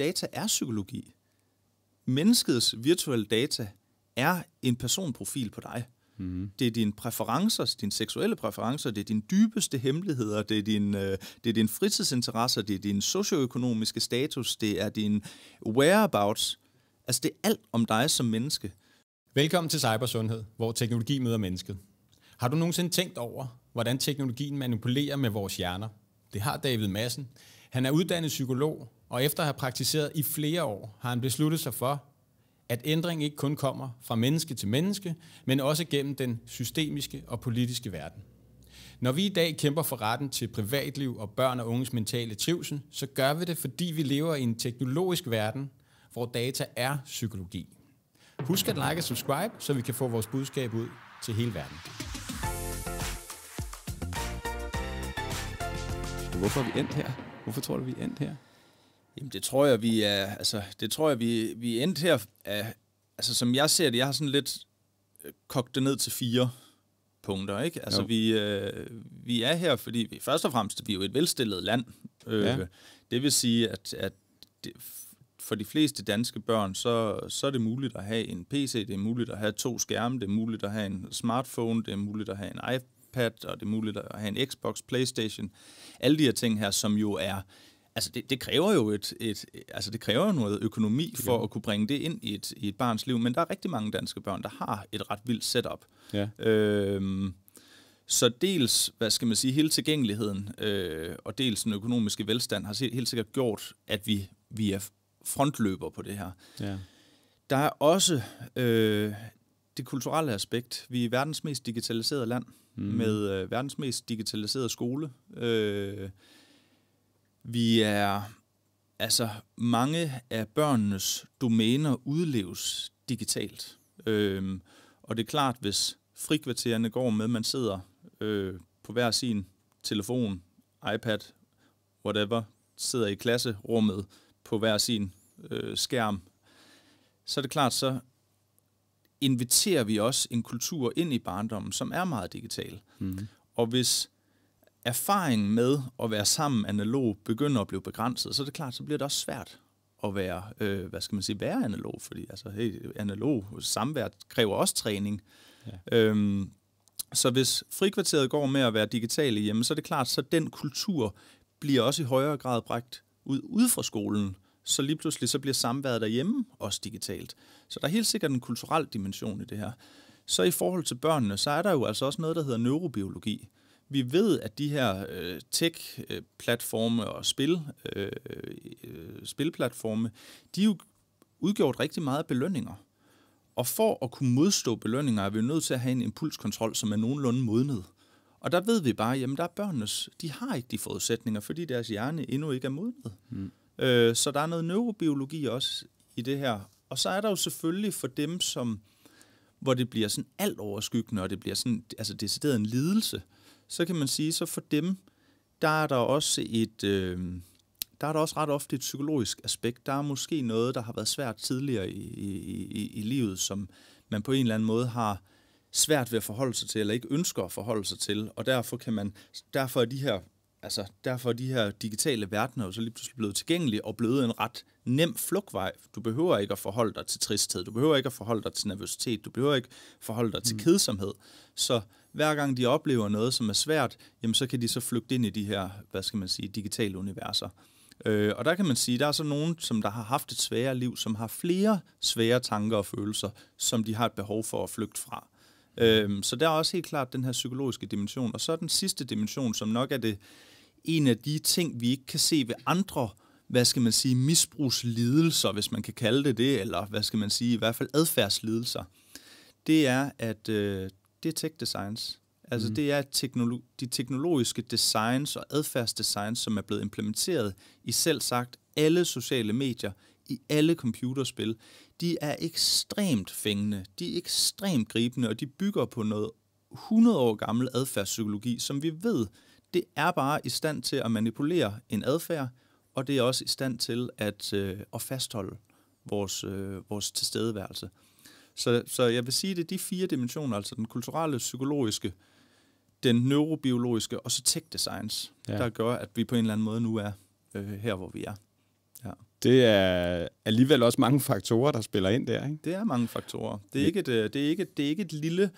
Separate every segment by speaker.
Speaker 1: data er psykologi. Menneskets virtuelle data er en personprofil på dig. Mm. Det er dine præferencer, dine seksuelle præferencer, det er dine dybeste hemmeligheder, det er, din, øh, det er dine fritidsinteresser, det er din socioøkonomiske status, det er din whereabouts. Altså det er alt om dig som menneske.
Speaker 2: Velkommen til Cybersundhed, hvor teknologi møder mennesket. Har du nogensinde tænkt over, hvordan teknologien manipulerer med vores hjerner? Det har David Madsen. Han er uddannet psykolog, og efter at have praktiseret i flere år, har han besluttet sig for, at ændring ikke kun kommer fra menneske til menneske, men også gennem den systemiske og politiske verden. Når vi i dag kæmper for retten til privatliv og børn og unges mentale trivsel, så gør vi det, fordi vi lever i en teknologisk verden, hvor data er psykologi. Husk at like og subscribe, så vi kan få vores budskab ud til hele verden.
Speaker 3: Hvorfor er vi endt her? Hvorfor tror du, vi er endt her?
Speaker 1: Jamen det tror jeg, vi er, altså, det tror jeg, vi, vi er endt her, af, altså som jeg ser det, jeg har sådan lidt øh, kogt det ned til fire punkter, ikke? Altså vi, øh, vi er her, fordi vi først og fremmest, vi er jo et velstillet land. Øh, ja. Det vil sige, at, at det, for de fleste danske børn, så, så er det muligt at have en PC, det er muligt at have to skærme, det er muligt at have en smartphone, det er muligt at have en iPad, og det er muligt at have en Xbox, Playstation. Alle de her ting her, som jo er Altså det, det kræver jo et, et, altså det kræver noget økonomi for ja. at kunne bringe det ind i et, i et barns liv, men der er rigtig mange danske børn, der har et ret vildt setup. Ja. Øhm, så dels, hvad skal man sige, hele tilgængeligheden øh, og dels den økonomiske velstand har helt sikkert gjort, at vi, vi er frontløber på det her. Ja. Der er også øh, det kulturelle aspekt. Vi er verdens mest digitaliserede land mm. med øh, verdens mest digitaliserede skole. Øh, vi er, altså mange af børnenes domæner udleves digitalt. Øhm, og det er klart, hvis frikvartererne går med, man sidder øh, på hver sin telefon, iPad, whatever, sidder i klasserummet på hver sin øh, skærm, så er det klart, så inviterer vi også en kultur ind i barndommen, som er meget digital. Mm. Og hvis erfaringen med at være sammen analog begynder at blive begrænset, så er det klart, så bliver det også svært at være, øh, hvad skal man sige, være analog, fordi altså, hey, analog samvær kræver også træning. Ja. Øhm, så hvis frikvarteret går med at være digitale hjemme, så er det klart, så den kultur bliver også i højere grad bragt ud, ud fra skolen, så lige pludselig så bliver samværet derhjemme også digitalt. Så der er helt sikkert en kulturel dimension i det her. Så i forhold til børnene, så er der jo altså også noget, der hedder neurobiologi. Vi ved, at de her øh, tech-platforme og spil, øh, øh, spilplatforme, de er jo udgjort rigtig meget belønninger. Og for at kunne modstå belønninger, er vi nødt til at have en impulskontrol, som er nogenlunde modnet. Og der ved vi bare, at der er børnenes, de har ikke de forudsætninger, fordi deres hjerne endnu ikke er modnet. Mm. Øh, så der er noget neurobiologi også i det her. Og så er der jo selvfølgelig for dem, som, hvor det bliver sådan alt overskyggende, og det bliver sådan, altså decideret en lidelse, øh, så kan man sige, så for dem, der er der også et, øh, der er der også ret ofte et psykologisk aspekt. Der er måske noget, der har været svært tidligere i, i, i, i livet, som man på en eller anden måde har svært ved at forholde sig til, eller ikke ønsker at forholde sig til, og derfor kan man, derfor er de her altså, derfor er de her digitale verdener jo så lige pludselig blevet tilgængelige og blevet en ret nem flugtvej. Du behøver ikke at forholde dig til tristhed, du behøver ikke at forholde dig til nervøsitet, du behøver ikke forholde dig til mm. kedsomhed. Så hver gang de oplever noget, som er svært, jamen så kan de så flygte ind i de her, hvad skal man sige, digitale universer. Øh, og der kan man sige, der er så nogen, som der har haft et sværere liv, som har flere svære tanker og følelser, som de har et behov for at flygte fra. Øh, så der er også helt klart den her psykologiske dimension. Og så er den sidste dimension, som nok er det en af de ting, vi ikke kan se ved andre, hvad skal man sige, misbrugslidelser, hvis man kan kalde det det, eller hvad skal man sige, i hvert fald adfærdslidelser, det er, at øh, det er tech designs. Altså mm. det er teknolo- de teknologiske designs og adfærdsdesigns, som er blevet implementeret i selv sagt alle sociale medier, i alle computerspil. De er ekstremt fængende, de er ekstremt gribende, og de bygger på noget 100 år gammel adfærdspsykologi, som vi ved det er bare i stand til at manipulere en adfærd, og det er også i stand til at, øh, at fastholde vores, øh, vores tilstedeværelse. Så, så jeg vil sige, det er de fire dimensioner, altså den kulturelle, psykologiske, den neurobiologiske og så tech designs, ja. der gør, at vi på en eller anden måde nu er øh, her, hvor vi er. Ja.
Speaker 3: Det er alligevel også mange faktorer, der spiller ind der, ikke?
Speaker 1: Det er mange faktorer. Det er ikke et, øh, det er ikke, det er ikke et lille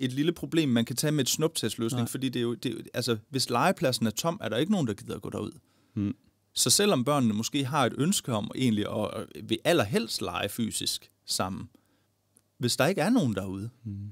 Speaker 1: et lille problem, man kan tage med et snuptestløsning, fordi det er jo, det er, altså, hvis legepladsen er tom, er der ikke nogen, der gider at gå derud.
Speaker 3: Mm.
Speaker 1: Så selvom børnene måske har et ønske om egentlig at at vil allerhelst lege fysisk sammen, hvis der ikke er nogen derude, mm.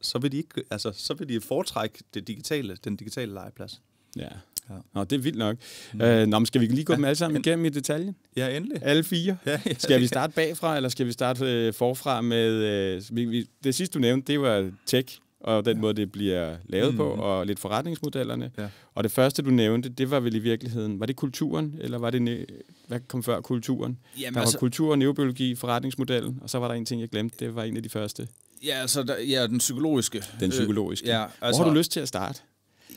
Speaker 1: så vil de ikke, altså, så vil de foretrække det digitale, den digitale legeplads.
Speaker 3: Ja.
Speaker 1: Ja.
Speaker 3: Nå, det er vildt nok. Mm. Øh, nå, men skal vi lige gå
Speaker 1: Ja.
Speaker 3: dem alle sammen igennem i detaljen?
Speaker 1: Ja, endelig.
Speaker 3: Alle fire?
Speaker 1: Ja, ja,
Speaker 3: Skal vi starte bagfra, eller skal vi starte øh, forfra med... Øh, vi, vi, det sidste, du nævnte, det var tech, og den ja. måde, det bliver lavet mm. på, og lidt forretningsmodellerne.
Speaker 1: Ja.
Speaker 3: Og det første, du nævnte, det var vel i virkeligheden... Var det kulturen, eller var det... Hvad kom før kulturen?
Speaker 1: Jamen,
Speaker 3: Der var
Speaker 1: altså,
Speaker 3: kultur, neurobiologi, forretningsmodellen, og så var der en ting, jeg glemte. Det var en af de første.
Speaker 1: ja, altså, der, ja, den psykologiske.
Speaker 3: Den psykologiske.
Speaker 1: Øh, ja,
Speaker 3: Altså, Hvor har du lyst til at starte?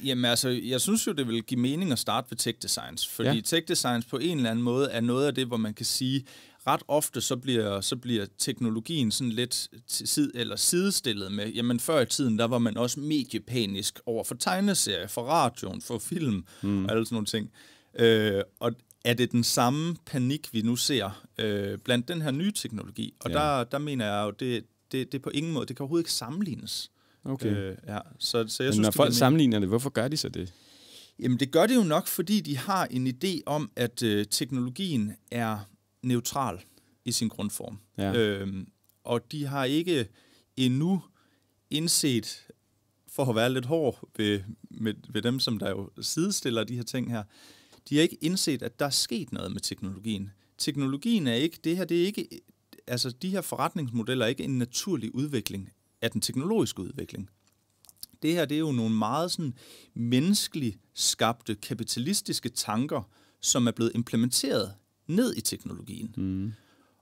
Speaker 1: Jamen altså, jeg synes jo, det vil give mening at starte ved tech designs, fordi
Speaker 3: ja.
Speaker 1: tech designs på en eller anden måde er noget af det, hvor man kan sige, ret ofte så bliver, så bliver teknologien sådan lidt til side, eller sidestillet med, jamen før i tiden, der var man også mediepanisk over for tegneserier, for radioen, for film mm. og alle sådan nogle ting. Øh, og er det den samme panik, vi nu ser øh, blandt den her nye teknologi? Og
Speaker 3: Ja.
Speaker 1: der, der mener jeg jo, det, det, det på ingen måde, det kan overhovedet ikke sammenlignes.
Speaker 3: Okay. Øh,
Speaker 1: ja. Så, så jeg
Speaker 3: Men
Speaker 1: synes,
Speaker 3: når
Speaker 1: det
Speaker 3: folk sammenligner det, hvorfor gør de så det?
Speaker 1: Jamen det gør det jo nok, fordi de har en idé om, at øh, teknologien er neutral i sin grundform.
Speaker 3: Ja.
Speaker 1: Øhm, og de har ikke endnu indset, for at være lidt hård ved, med, ved dem, som der jo sidestiller de her ting her, de har ikke indset, at der er sket noget med teknologien. Teknologien er ikke, det her, det er ikke, altså de her forretningsmodeller er ikke en naturlig udvikling af den teknologiske udvikling. Det her, det er jo nogle meget sådan menneskeligt skabte kapitalistiske tanker, som er blevet implementeret ned i teknologien.
Speaker 3: Mm.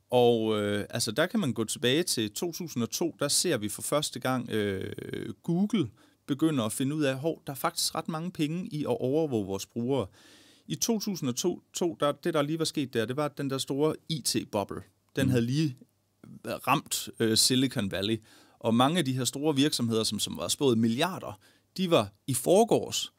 Speaker 1: Og øh, altså, der kan man gå tilbage til 2002, der ser vi for første gang øh, Google begynder at finde ud af, at der er faktisk ret mange penge i at overvåge vores brugere. I 2002, to, der, det der lige var sket der, det var den der store IT-boble. Den mm. havde lige ramt øh, Silicon Valley. Og mange af de her store virksomheder, som, som var spået milliarder, de var i forgårs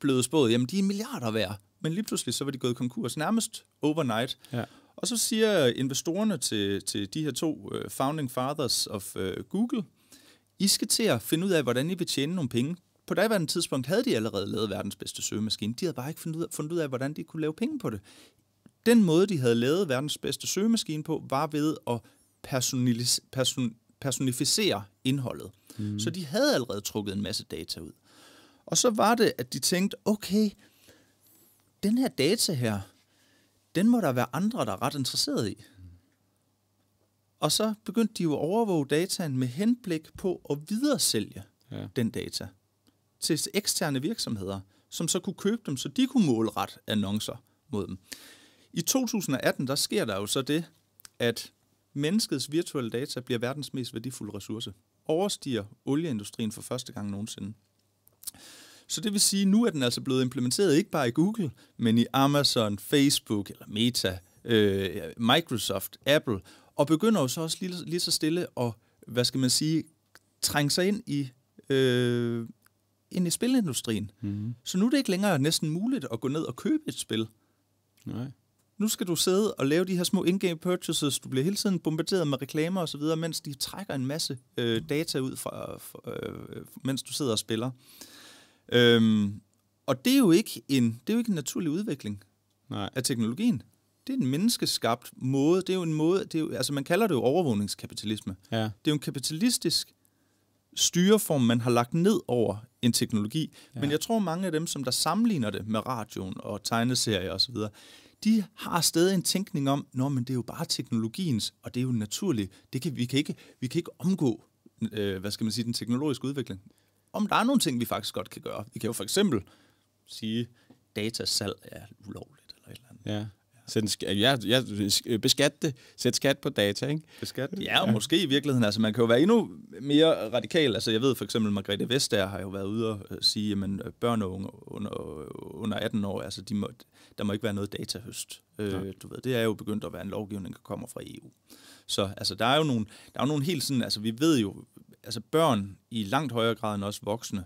Speaker 1: blevet spået, jamen de er milliarder værd. Men lige pludselig så var de gået konkurs, nærmest overnight.
Speaker 3: Ja.
Speaker 1: Og så siger investorerne til, til de her to uh, founding fathers of uh, Google, I skal til at finde ud af, hvordan I vil tjene nogle penge. På daværende tidspunkt havde de allerede lavet verdens bedste søgemaskine. De havde bare ikke fundet ud, af, fundet ud af, hvordan de kunne lave penge på det. Den måde, de havde lavet verdens bedste søgemaskine på, var ved at personalis- person, personificere indholdet. Mm. Så de havde allerede trukket en masse data ud. Og så var det, at de tænkte, okay, den her data her, den må der være andre, der er ret interesseret i. Og så begyndte de jo at overvåge dataen med henblik på at videresælge
Speaker 3: Ja.
Speaker 1: den data til eksterne virksomheder, som så kunne købe dem, så de kunne målrette annoncer mod dem. I 2018, der sker der jo så det, at menneskets virtuelle data bliver verdens mest værdifulde ressource. Overstiger olieindustrien for første gang nogensinde. Så det vil sige, at nu er den altså blevet implementeret ikke bare i Google, men i Amazon, Facebook eller Meta, øh, Microsoft, Apple, og begynder jo så også lige, lige så stille at, hvad skal man sige, trænge sig ind i, øh, ind i spilindustrien.
Speaker 3: Mm.
Speaker 1: Så nu er det ikke længere næsten muligt at gå ned og købe et spil.
Speaker 3: Nej.
Speaker 1: Nu skal du sidde og lave de her små in-game purchases. Du bliver hele tiden bombarderet med reklamer og så videre, mens de trækker en masse øh, data ud, fra, fra, øh, mens du sidder og spiller. Øhm, og det er jo ikke en, det er jo ikke en naturlig udvikling
Speaker 3: Nej.
Speaker 1: af teknologien. Det er en menneskeskabt måde. Det er jo en måde, det er jo, altså man kalder det jo overvågningskapitalisme.
Speaker 3: Ja.
Speaker 1: Det er jo en kapitalistisk styreform, man har lagt ned over en teknologi. Ja. Men jeg tror, mange af dem, som der sammenligner det med radioen og tegneserier osv., de har stadig en tænkning om, Nå, men det er jo bare teknologiens, og det er jo naturligt. Det kan, vi, kan ikke, vi kan ikke omgå, øh, hvad skal man sige, den teknologiske udvikling. Om der er nogle ting, vi faktisk godt kan gøre. Vi kan jo for eksempel sige, datasalg er ulovligt eller et eller andet.
Speaker 3: Ja. Sæt en sk- ja, ja, beskat det. Sæt skat på data, ikke?
Speaker 1: Beskat. Ja, og måske i virkeligheden. Altså, man kan jo være endnu mere radikal. Altså, jeg ved for eksempel, Margrethe Vestager har jo været ude og øh, sige, at børn og unge under, under 18 år, altså, de må, der må ikke være noget datahøst. Øh, du ved, det er jo begyndt at være en lovgivning, der kommer fra EU. Så altså, der er jo nogle, der er jo nogle helt sådan, altså vi ved jo, altså børn i langt højere grad end os voksne,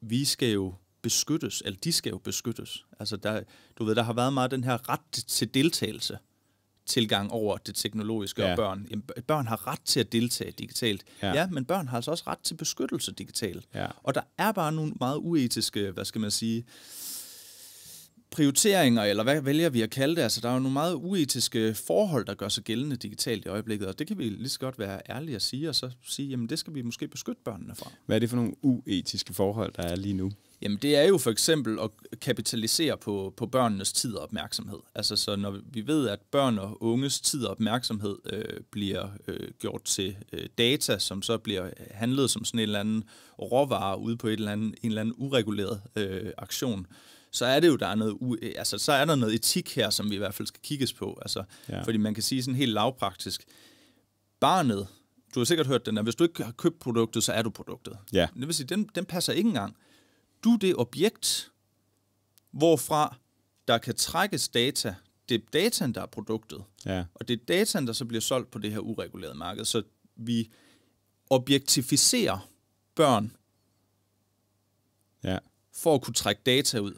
Speaker 1: vi skal jo beskyttes, eller de skal jo beskyttes. Altså der, du ved, der har været meget den her ret til deltagelse tilgang over det teknologiske ja. Og børn. Jamen, børn har ret til at deltage digitalt. Ja.
Speaker 3: Ja.
Speaker 1: men børn har altså også ret til beskyttelse digitalt.
Speaker 3: Ja.
Speaker 1: Og der er bare nogle meget uetiske, hvad skal man sige, prioriteringer, eller hvad vælger vi at kalde det? Altså, der er jo nogle meget uetiske forhold, der gør sig gældende digitalt i øjeblikket, og det kan vi lige så godt være ærlige at sige, og så sige, jamen det skal vi måske beskytte børnene fra.
Speaker 3: Hvad er det for nogle uetiske forhold, der er lige nu?
Speaker 1: Jamen det er jo for eksempel at kapitalisere på, på børnenes tid og opmærksomhed. Altså så når vi ved, at børn og unges tid og opmærksomhed øh, bliver øh, gjort til øh, data, som så bliver handlet som sådan en eller anden råvare ude på et eller andet, en eller anden ureguleret øh, aktion, så er det jo, der er noget, u- altså, så er der noget etik her, som vi i hvert fald skal kigges på. Altså,
Speaker 3: Ja.
Speaker 1: Fordi man kan sige sådan helt lavpraktisk, barnet, du har sikkert hørt den, at hvis du ikke har købt produktet, så er du produktet.
Speaker 3: Ja.
Speaker 1: Det vil sige, den, den passer ikke engang. Du er det objekt, hvorfra der kan trækkes data. Det er dataen, der er produktet.
Speaker 3: Ja.
Speaker 1: Og det er dataen, der så bliver solgt på det her uregulerede marked. Så vi objektificerer børn
Speaker 3: Ja.
Speaker 1: for at kunne trække data ud,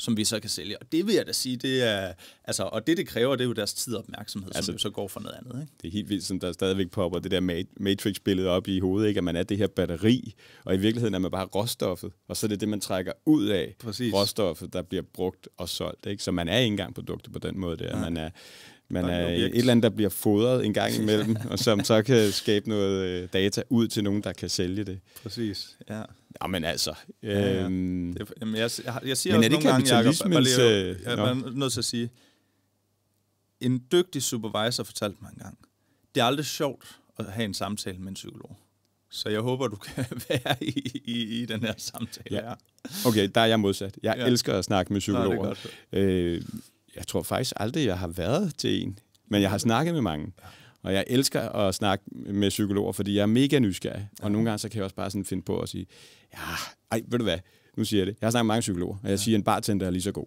Speaker 1: som vi så kan sælge. Og det vil jeg da sige, det er, altså, og det det kræver, det er jo deres tid og opmærksomhed, altså, som så går for noget andet. Ikke?
Speaker 3: Det er helt vildt, som der stadigvæk popper det der ma- Matrix-billede op i hovedet, ikke? at man er det her batteri, og i virkeligheden er man bare råstoffet, og så er det det, man trækker ud af
Speaker 1: Præcis.
Speaker 3: råstoffet, der bliver brugt og solgt. Ikke? Så man er ikke engang produktet på den måde der. Man er, man
Speaker 1: et
Speaker 3: er et eller andet, der bliver fodret en gang imellem, og som så kan skabe noget øh, data ud til nogen, der kan sælge det.
Speaker 1: Præcis, ja.
Speaker 3: Jamen altså,
Speaker 1: ja.
Speaker 3: øhm,
Speaker 1: Det, er- jamen, jeg, jeg, jeg siger
Speaker 3: Men
Speaker 1: også
Speaker 3: er det
Speaker 1: nogle gange, Jacob,
Speaker 3: kapitalismens, øh,
Speaker 1: jeg
Speaker 3: nå.
Speaker 1: er nødt til at sige, en dygtig supervisor fortalte mig engang, det er aldrig sjovt at have en samtale med en psykolog. Så jeg håber, du kan være i, i, i den her samtale.
Speaker 3: Ja.
Speaker 1: her.
Speaker 3: okay, der er jeg modsat. Jeg
Speaker 1: Ja.
Speaker 3: elsker at snakke med
Speaker 1: Nå, det er
Speaker 3: psykologer.
Speaker 1: godt.
Speaker 3: Øh, jeg tror faktisk aldrig, jeg har været til en, men jeg har snakket med mange. Og jeg elsker at snakke med psykologer, fordi jeg er mega nysgerrig. Og nogle gange så kan jeg også bare sådan finde på at sige, ja, ej, ved du hvad, nu siger jeg det. Jeg har snakket med mange psykologer, og jeg siger, at en bartender er lige så god.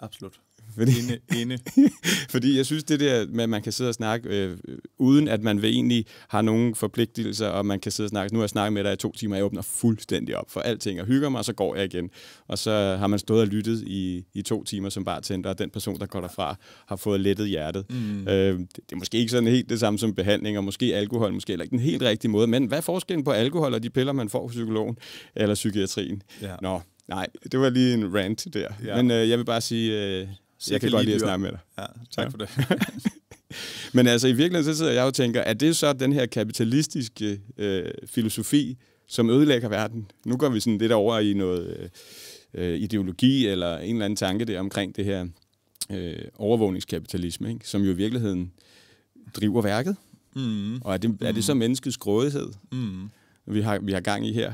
Speaker 1: Absolut.
Speaker 3: Fordi,
Speaker 1: Inde, inde.
Speaker 3: fordi jeg synes, det der med, at man kan sidde og snakke, øh, uden at man vil egentlig har nogen forpligtelser, og man kan sidde og snakke, nu har jeg snakket med dig i to timer, jeg åbner fuldstændig op for alting, og hygger mig, og så går jeg igen. Og så har man stået og lyttet i, i to timer som bartender, og den person, der går derfra, har fået lettet hjertet. Mm. Øh, det, det er måske ikke sådan helt det samme som behandling, og måske alkohol, måske heller ikke den helt rigtige måde, men hvad er forskellen på alkohol og de piller, man får hos psykologen eller psykiatrien?
Speaker 1: Ja.
Speaker 3: Nå, nej, det var lige en rant der.
Speaker 1: Ja.
Speaker 3: Men øh, jeg vil bare sige, øh, jeg kan godt lide at snakke med dig.
Speaker 1: Ja, tak
Speaker 3: Ja.
Speaker 1: for det.
Speaker 3: Men altså i virkeligheden, så sidder jeg og tænker, er det så den her kapitalistiske øh, filosofi, som ødelægger verden? Nu går vi sådan lidt over i noget øh, ideologi eller en eller anden tanke der omkring det her øh, overvågningskapitalisme, ikke? som jo i virkeligheden driver værket.
Speaker 1: Mm.
Speaker 3: Og er det, er det så menneskets grådighed,
Speaker 1: Mm.
Speaker 3: vi har, vi har gang i her?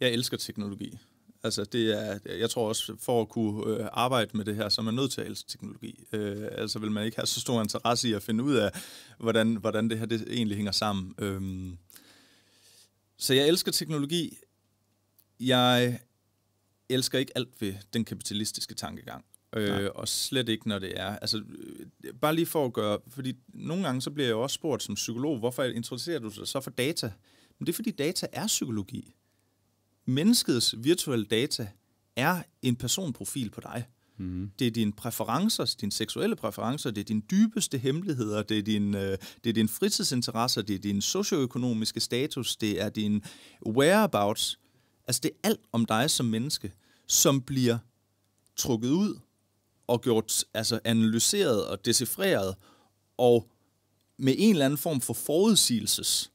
Speaker 1: Jeg elsker teknologi. Altså, det er, jeg tror også, for at kunne øh, arbejde med det her, så er man nødt til at elske teknologi. Øh, altså vil man ikke have så stor interesse i at finde ud af, hvordan, hvordan det her det egentlig hænger sammen. Øhm, så jeg elsker teknologi. Jeg elsker ikke alt ved den kapitalistiske tankegang. Øh, og slet ikke, når det er... Altså, øh, bare lige for at gøre... Fordi nogle gange så bliver jeg også spurgt som psykolog, hvorfor introducerer du dig så for data? Men det er, fordi data er psykologi menneskets virtuelle data er en personprofil på dig. Mm. Det er dine præferencer, dine seksuelle præferencer, det er dine dybeste hemmeligheder, det er, din, øh, det er dine fritidsinteresser, det er din socioøkonomiske status, det er dine whereabouts. Altså det er alt om dig som menneske, som bliver trukket ud og gjort, altså analyseret og decifreret, og med en eller anden form for forudsigelses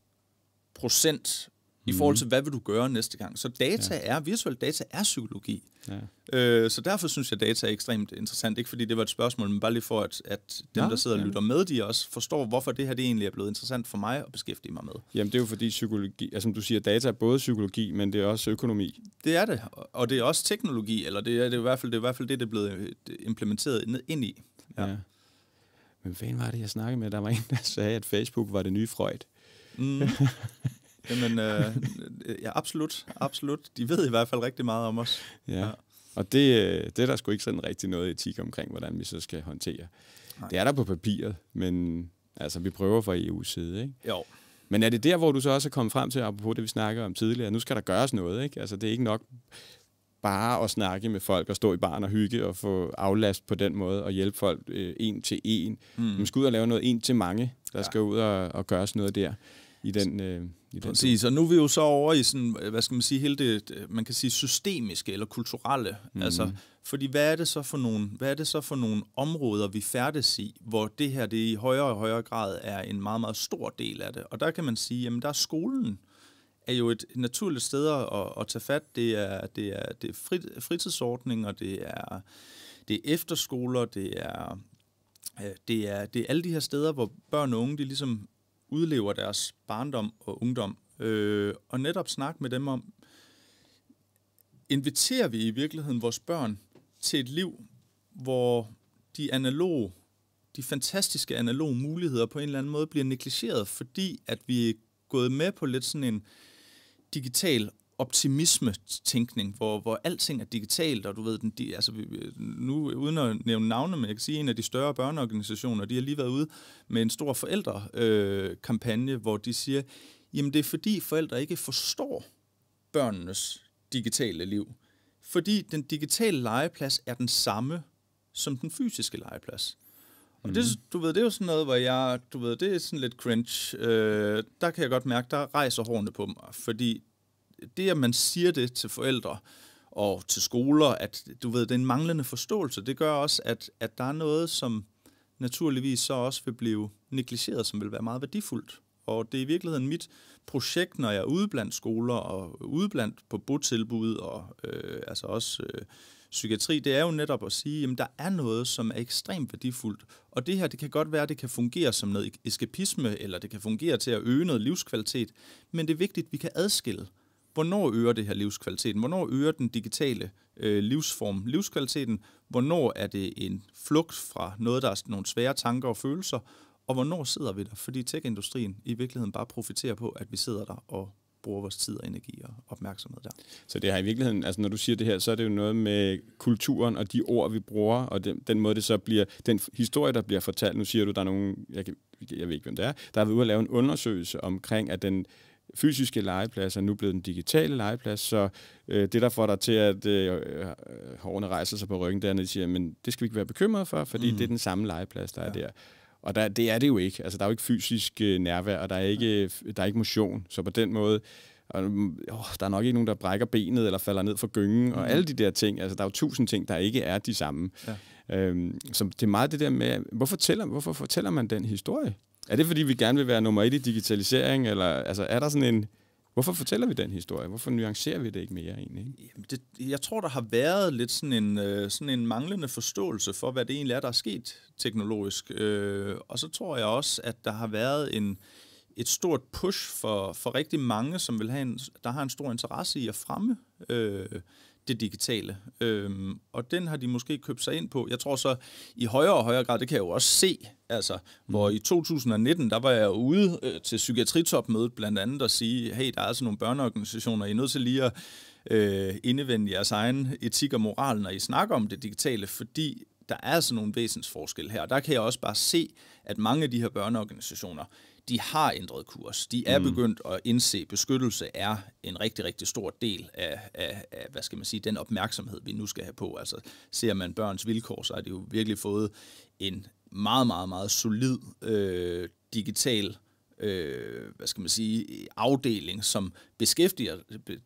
Speaker 1: procent i forhold til, hvad vil du gøre næste gang. Så data ja. er, virtuel data er psykologi.
Speaker 3: Ja.
Speaker 1: Øh, så derfor synes jeg, at data er ekstremt interessant. Ikke fordi det var et spørgsmål, men bare lige for, at, at dem,
Speaker 3: Nå,
Speaker 1: der sidder og
Speaker 3: ja.
Speaker 1: lytter med, de også forstår, hvorfor det her det egentlig er blevet interessant for mig at beskæftige mig med.
Speaker 3: Jamen det er jo fordi psykologi, altså som du siger, data er både psykologi, men det er også økonomi.
Speaker 1: Det er det, og- det er også teknologi, eller det er, det er, i, hvert fald, det er i hvert fald det, det er blevet øh, implementeret ind i. Ja.
Speaker 3: Ja. Men hvad var det, jeg snakkede med? Der var en, der sagde, at Facebook var det nye Freud.
Speaker 1: Mm. Jamen, øh, ja, absolut, absolut. De ved i hvert fald rigtig meget om os.
Speaker 3: Ja.
Speaker 1: Ja.
Speaker 3: Og det, øh, det er der sgu ikke sådan rigtig noget etik omkring, hvordan vi så skal håndtere. Nej. Det er der på papiret, men altså, vi prøver fra EU's side, ikke?
Speaker 1: Jo.
Speaker 3: Men er det der, hvor du så også er kommet frem til, apropos det, vi snakker om tidligere, nu skal der gøres noget, ikke? Altså, det er ikke nok bare at snakke med folk og stå i barn og hygge og få aflast på den måde og hjælpe folk øh, en til en. Mm. Man skal ud og lave noget en til mange, der ja. skal ud og, og gøre sådan noget der i den... Øh, i
Speaker 1: den Præcis, og nu er vi jo så over i sådan, hvad skal man sige, hele det, man kan sige, systemiske eller kulturelle. Mm. Altså, fordi hvad er, det så for nogle, hvad er det så for nogle områder, vi færdes i, hvor det her det i højere og højere grad er en meget, meget stor del af det. Og der kan man sige, jamen der er skolen, er jo et naturligt sted at, at tage fat. Det er, det er, det er frit, fritidsordninger, det er, det er efterskoler, det er, det, er, det er alle de her steder, hvor børn og unge de ligesom udlever deres barndom og ungdom. Øh, og netop snakke med dem om, inviterer vi i virkeligheden vores børn til et liv, hvor de analog, de fantastiske analog muligheder på en eller anden måde bliver negligeret, fordi at vi er gået med på lidt sådan en digital optimisme-tænkning, hvor, hvor alting er digitalt, og du ved, den, de, altså, nu uden at nævne navne, men jeg kan sige, at en af de større børneorganisationer, de har lige været ude med en stor forældrekampagne, øh, hvor de siger, jamen det er fordi forældre ikke forstår børnenes digitale liv. Fordi den digitale legeplads er den samme som den fysiske legeplads. Og det, mhm. du ved, det er jo sådan noget, hvor jeg, du ved, det er sådan lidt cringe. Øh, der kan jeg godt mærke, der rejser hårene på mig, fordi det, at man siger det til forældre og til skoler, at du ved, det er en manglende forståelse, det gør også, at, at der er noget, som naturligvis så også vil blive negligeret, som vil være meget værdifuldt. Og det er i virkeligheden mit projekt, når jeg er ude blandt skoler og ude blandt på botilbud og øh, altså også øh, psykiatri, det er jo netop at sige, at der er noget, som er ekstremt værdifuldt. Og det her, det kan godt være, at det kan fungere som noget eskapisme, eller det kan fungere til at øge noget livskvalitet, men det er vigtigt, at vi kan adskille hvornår øger det her livskvaliteten? Hvornår øger den digitale øh, livsform livskvaliteten? Hvornår er det en flugt fra noget, der er nogle svære tanker og følelser? Og hvornår sidder vi der? Fordi tech-industrien i virkeligheden bare profiterer på, at vi sidder der og bruger vores tid og energi og opmærksomhed der.
Speaker 3: Så det har i virkeligheden, altså når du siger det her, så er det jo noget med kulturen og de ord, vi bruger, og den, den måde det så bliver, den historie, der bliver fortalt. Nu siger du, der er nogen, jeg, kan, jeg ved ikke, hvem det er, der har været ude at lave en undersøgelse omkring, at den fysiske legeplads er nu blevet en digitale legeplads, så øh, det, der får dig til, at øh, øh, hårene rejser sig på ryggen, er, at de siger, men det skal vi ikke være bekymrede for, fordi mm. det er den samme legeplads, der ja. er der. Og der, det er det jo ikke. Altså, der er jo ikke fysisk øh, nærvær, og der er ikke, der er ikke motion. Så på den måde, og, åh, der er nok ikke nogen, der brækker benet eller falder ned for gyngen, mm. og alle de der ting. Altså, der er jo tusind ting, der ikke er de samme. Ja. Øhm, så det er meget det der med, hvorfor fortæller, hvorfor fortæller man den historie? Er det, fordi vi gerne vil være nummer et i digitalisering, eller altså, er der sådan en... Hvorfor fortæller vi den historie? Hvorfor nuancerer vi det ikke mere egentlig?
Speaker 1: Jamen det, jeg tror, der har været lidt sådan en, øh, sådan en manglende forståelse for, hvad det egentlig er, der er sket teknologisk. Øh, og så tror jeg også, at der har været en, et stort push for, for rigtig mange, som vil have en, der har en stor interesse i at fremme øh, det digitale. Øhm, og den har de måske købt sig ind på. Jeg tror så i højere og højere grad, det kan jeg jo også se, altså, mm. hvor i 2019, der var jeg ude øh, til psykiatritopmødet blandt andet og sige, hey, der er altså nogle børneorganisationer, I er nødt til lige at øh, indevende jeres egen etik og moral, når I snakker om det digitale, fordi der er altså nogle væsensforskelle her. Der kan jeg også bare se, at mange af de her børneorganisationer, de har ændret kurs. De er mm. begyndt at indse, at beskyttelse er en rigtig, rigtig stor del af, af, af, hvad skal man sige, den opmærksomhed, vi nu skal have på. Altså, ser man børns vilkår, så har de jo virkelig fået en meget, meget, meget solid øh, digital øh, hvad skal man sige, afdeling, som beskæftiger,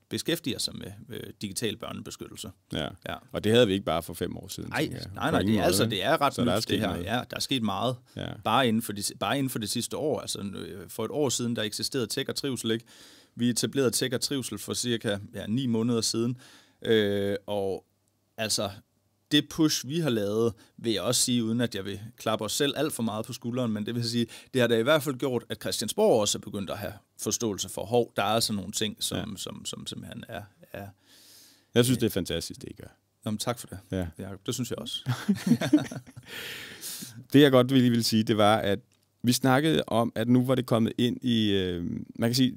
Speaker 1: beskæftiger sig med øh, digital børnebeskyttelse.
Speaker 3: Ja. ja, og det havde vi ikke bare for fem år siden.
Speaker 1: Nej, nej, nej, det er, altså, det er ret nyt, det her. Noget. Ja, der er sket meget, ja. bare, inden for de, bare inden for det sidste år. Altså, øh, for et år siden, der eksisterede tech og trivsel ikke. Vi etablerede tech og trivsel for cirka ja, ni måneder siden. Øh, og altså, det push, vi har lavet, vil jeg også sige, uden at jeg vil klappe os selv alt for meget på skulderen, men det vil sige, det har da i hvert fald gjort, at Christiansborg også er begyndt at have forståelse for, hov, der er altså nogle ting, som, ja. som, som simpelthen er, er...
Speaker 3: Jeg synes, det er fantastisk, det I gør.
Speaker 1: Jamen, tak for det. Ja. ja det synes jeg også.
Speaker 3: det, jeg godt ville, ville sige, det var, at vi snakkede om, at nu var det kommet ind i... Øh, man kan sige,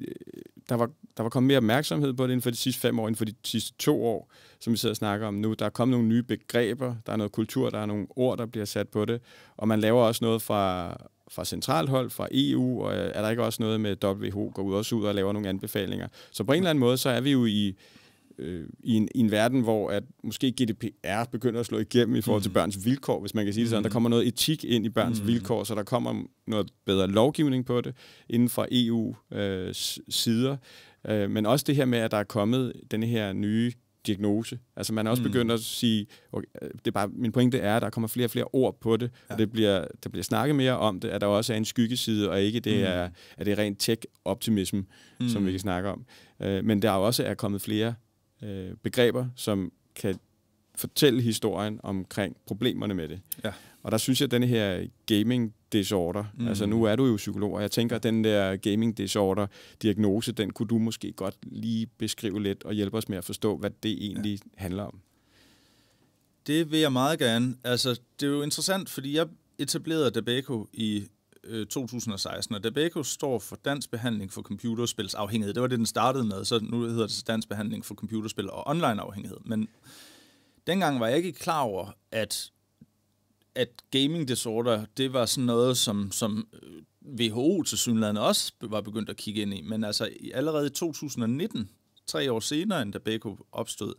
Speaker 3: der var, der var kommet mere opmærksomhed på det inden for de sidste fem år, inden for de sidste to år, som vi sidder og snakker om nu. Der er kommet nogle nye begreber, der er noget kultur, der er nogle ord, der bliver sat på det, og man laver også noget fra, fra centralt hold, fra EU, og øh, er der ikke også noget med WHO, går ud også ud og laver nogle anbefalinger. Så på en eller anden måde, så er vi jo i øh, i, en, i en verden, hvor at måske GDPR begynder at slå igennem i forhold til børns vilkår, hvis man kan sige det sådan. Der kommer noget etik ind i børns mm. vilkår, så der kommer noget bedre lovgivning på det inden for EU-sider. Øh, øh, men også det her med, at der er kommet den her nye diagnose. Altså man er også mm. begyndt at sige, okay, det er bare, min pointe er, at der kommer flere og flere ord på det, ja. og det bliver, der bliver snakket mere om det, at der også er en skyggeside, og ikke det mm. er, at det er rent tech-optimism, mm. som vi kan snakke om. Uh, men der er også er kommet flere uh, begreber, som kan fortælle historien omkring problemerne med det. Ja. Og der synes jeg, at denne her gaming disorder, mm. altså nu er du jo psykolog, og jeg tænker, at den der gaming disorder diagnose, den kunne du måske godt lige beskrive lidt og hjælpe os med at forstå, hvad det egentlig ja. handler om.
Speaker 1: Det vil jeg meget gerne. Altså, det er jo interessant, fordi jeg etablerede Dabeco i øh, 2016, og Dabeco står for Dansk Behandling for Computerspils Afhængighed. Det var det, den startede med, så nu hedder det Dansk Behandling for Computerspil og Online Afhængighed. Men dengang var jeg ikke klar over, at at gaming disorder, det var sådan noget, som, som øh, WHO til synligheden også var begyndt at kigge ind i. Men altså allerede i 2019, tre år senere end Dabeco opstod,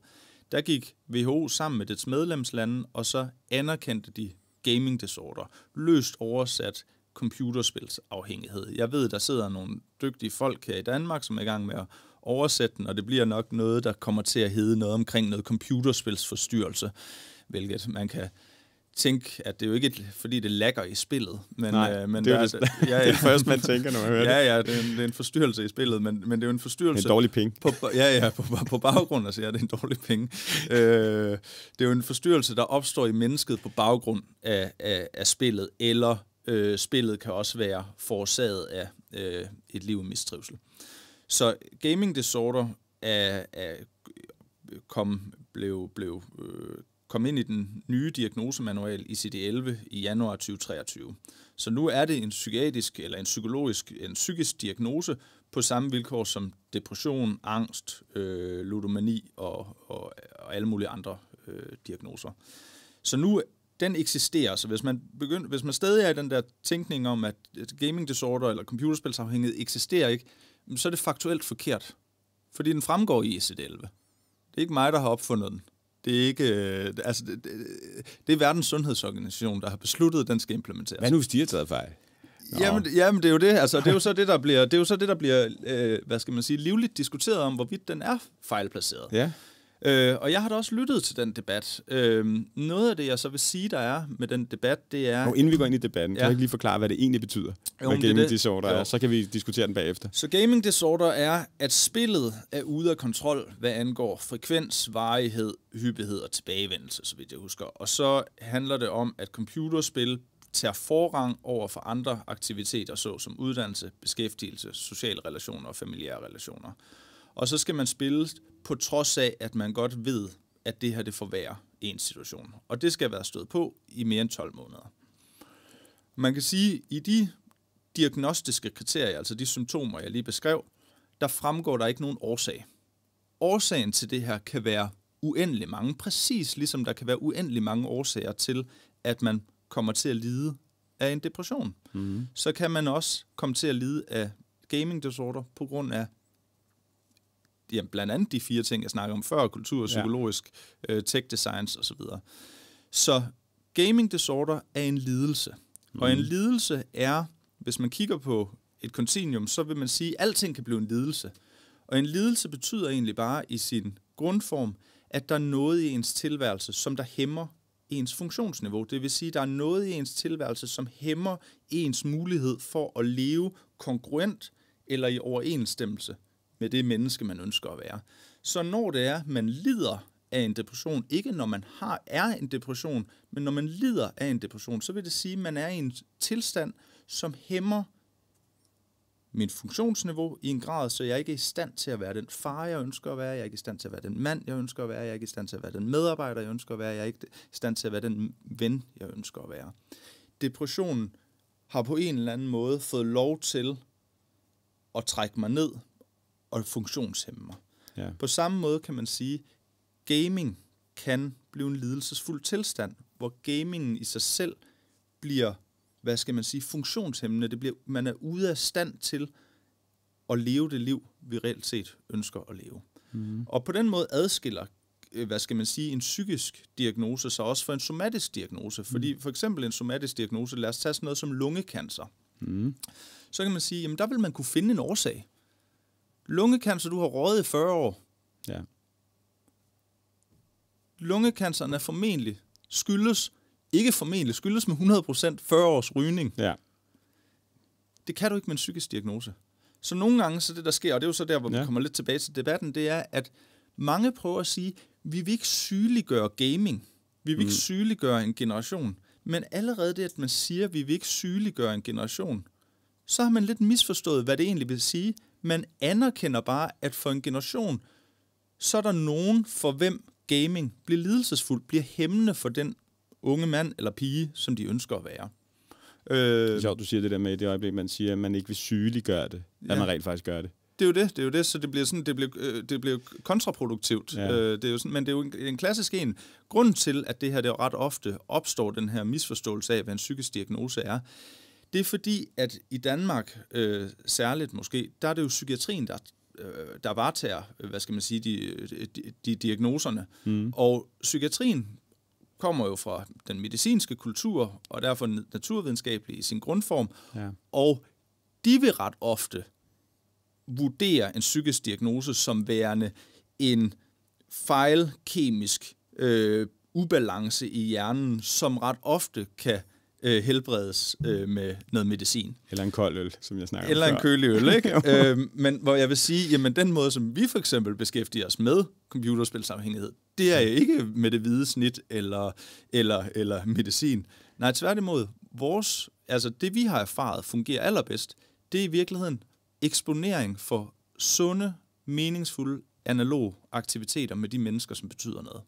Speaker 1: der gik WHO sammen med dets medlemslande, og så anerkendte de gaming disorder, løst oversat computerspilsafhængighed. Jeg ved, der sidder nogle dygtige folk her i Danmark, som er i gang med at oversætte den, og det bliver nok noget, der kommer til at hedde noget omkring noget computerspilsforstyrrelse, hvilket man kan tænke, at det er jo ikke, fordi det lægger i spillet. Men,
Speaker 3: Nej,
Speaker 1: øh, men
Speaker 3: det er, det, ja, ja. det første, man tænker, når man hører
Speaker 1: ja, det. Ja, det er, en, det er en forstyrrelse i spillet, men, men det er jo en forstyrrelse...
Speaker 3: Det er en dårlig penge.
Speaker 1: På, ja, ja, på, på baggrund af sig, ja, det er en dårlig penge. øh, det er jo en forstyrrelse, der opstår i mennesket på baggrund af, af, af spillet, eller øh, spillet kan også være forårsaget af øh, et liv i mistrivsel. Så gaming disorder er, er kom, blev, blev øh, kom ind i den nye diagnosemanual ICD-11 i januar 2023. Så nu er det en psykiatrisk eller en psykologisk, en psykisk diagnose på samme vilkår som depression, angst, øh, ludomani og, og, og alle mulige andre øh, diagnoser. Så nu den eksisterer, så hvis man, begynder, hvis man stadig er i den der tænkning om, at gaming disorder eller computerspilsafhængighed eksisterer ikke, så er det faktuelt forkert. Fordi den fremgår i ICD-11. Det er ikke mig, der har opfundet den. Det er ikke, øh, altså, det, det, det er verdens sundhedsorganisation, der har besluttet, at den skal implementeres.
Speaker 3: Hvad nu, hvis de har taget fejl?
Speaker 1: Jamen, jamen, det er jo det. Altså, det er jo så det, der bliver, det er jo så det, der bliver øh, hvad skal man sige, livligt diskuteret om, hvorvidt den er fejlplaceret.
Speaker 3: Ja.
Speaker 1: Øh, og jeg har da også lyttet til den debat. Øh, noget af det, jeg så vil sige, der er med den debat, det er...
Speaker 3: Og inden vi går ind i debatten, ja. kan du ikke lige forklare, hvad det egentlig betyder, jo, hvad gaming det, disorder jo. er? Så kan vi diskutere den bagefter.
Speaker 1: Så gaming disorder er, at spillet er ude af kontrol, hvad angår frekvens, varighed, hyppighed og tilbagevendelse, så vidt jeg husker. Og så handler det om, at computerspil tager forrang over for andre aktiviteter, såsom uddannelse, beskæftigelse, sociale relationer og familiære relationer. Og så skal man spille på trods af, at man godt ved, at det her det forværrer en situation. Og det skal være stået på i mere end 12 måneder. Man kan sige, at i de diagnostiske kriterier, altså de symptomer, jeg lige beskrev, der fremgår der ikke nogen årsag. Årsagen til det her kan være uendelig mange, præcis ligesom der kan være uendelig mange årsager til, at man kommer til at lide af en depression. Mm. Så kan man også komme til at lide af gaming disorder på grund af ja, blandt andet de fire ting, jeg snakker om før, kultur, psykologisk, ja. øh, tech designs osv. Så, gaming disorder er en lidelse. Mm. Og en mhm. lidelse er, hvis man kigger på et continuum, så vil man sige, at alting kan blive en lidelse. Og en lidelse betyder egentlig bare i sin grundform, at der er noget i ens tilværelse, som der hæmmer ens funktionsniveau. Det vil sige, at der er noget i ens tilværelse, som hæmmer ens mulighed for at leve kongruent eller i overensstemmelse med det menneske, man ønsker at være. Så når det er, man lider af en depression, ikke når man har er en depression, men når man lider af en depression, så vil det sige, at man er i en tilstand, som hæmmer mit funktionsniveau i en grad, så jeg ikke er i stand til at være den far, jeg ønsker at være, jeg er ikke i stand til at være den mand, jeg ønsker at være, jeg er ikke i stand til at være den medarbejder, jeg ønsker at være, jeg er ikke i stand til at være den ven, jeg ønsker at være. Depressionen har på en eller anden måde fået lov til at trække mig ned og funktionshæmme mig. Ja. På samme måde kan man sige, gaming kan blive en lidelsesfuld tilstand, hvor gamingen i sig selv bliver, hvad skal man sige, funktionshæmmende. Det bliver, man er ude af stand til at leve det liv, vi reelt set ønsker at leve. Mm. Og på den måde adskiller øh, hvad skal man sige, en psykisk diagnose så også for en somatisk diagnose. Fordi for eksempel en somatisk diagnose, lad os tage sådan noget som lungekancer. Mm. Så kan man sige, jamen der vil man kunne finde en årsag. Lungekancer, du har rådet i 40 år.
Speaker 3: Ja.
Speaker 1: Lungecanceren er formentlig skyldes, ikke formentlig, skyldes med 100% 40 års rygning.
Speaker 3: Ja.
Speaker 1: Det kan du ikke med en psykisk diagnose. Så nogle gange, så det der sker, og det er jo så der, hvor ja. vi kommer lidt tilbage til debatten, det er, at mange prøver at sige, vi vil ikke sygeliggøre gaming. Vi vil mm. ikke sygeliggøre en generation. Men allerede det, at man siger, vi vil ikke sygeliggøre en generation, så har man lidt misforstået, hvad det egentlig vil sige. Man anerkender bare, at for en generation, så er der nogen, for hvem gaming bliver lidelsesfuld, bliver hæmmende for den unge mand eller pige, som de ønsker at være.
Speaker 3: Øh, det er sjovt, du siger det der med i det øjeblik, man siger, at man ikke vil sygeliggøre det, ja. at man rent faktisk gør det.
Speaker 1: Det er jo det, det er jo det, så det bliver sådan, det bliver, øh, det bliver kontraproduktivt. Ja. Øh, det er jo sådan, men det er jo en, en klassisk en. Grunden til, at det her det ret ofte opstår, den her misforståelse af, hvad en psykisk diagnose er, det er fordi, at i Danmark, øh, særligt måske, der er det jo psykiatrien, der, øh, der varetager, hvad skal man sige, de, de, de diagnoserne. Mm. Og psykiatrien kommer jo fra den medicinske kultur, og derfor naturvidenskabelig i sin grundform. Ja. Og de vil ret ofte vurdere en psykisk diagnose som værende en fejlkemisk øh, ubalance i hjernen, som ret ofte kan øh, helbredes øh, med noget medicin.
Speaker 3: Eller en kold øl, som jeg snakker
Speaker 1: Eller om Eller en kølig øl, ikke? øh, men hvor jeg vil sige, jamen den måde, som vi for eksempel beskæftiger os med computerspilsafhængighed, det er ikke med det hvide snit eller, eller, eller medicin. Nej, tværtimod, vores, altså det vi har erfaret fungerer allerbedst, det er i virkeligheden eksponering for sunde, meningsfulde, analog aktiviteter med de mennesker, som betyder noget.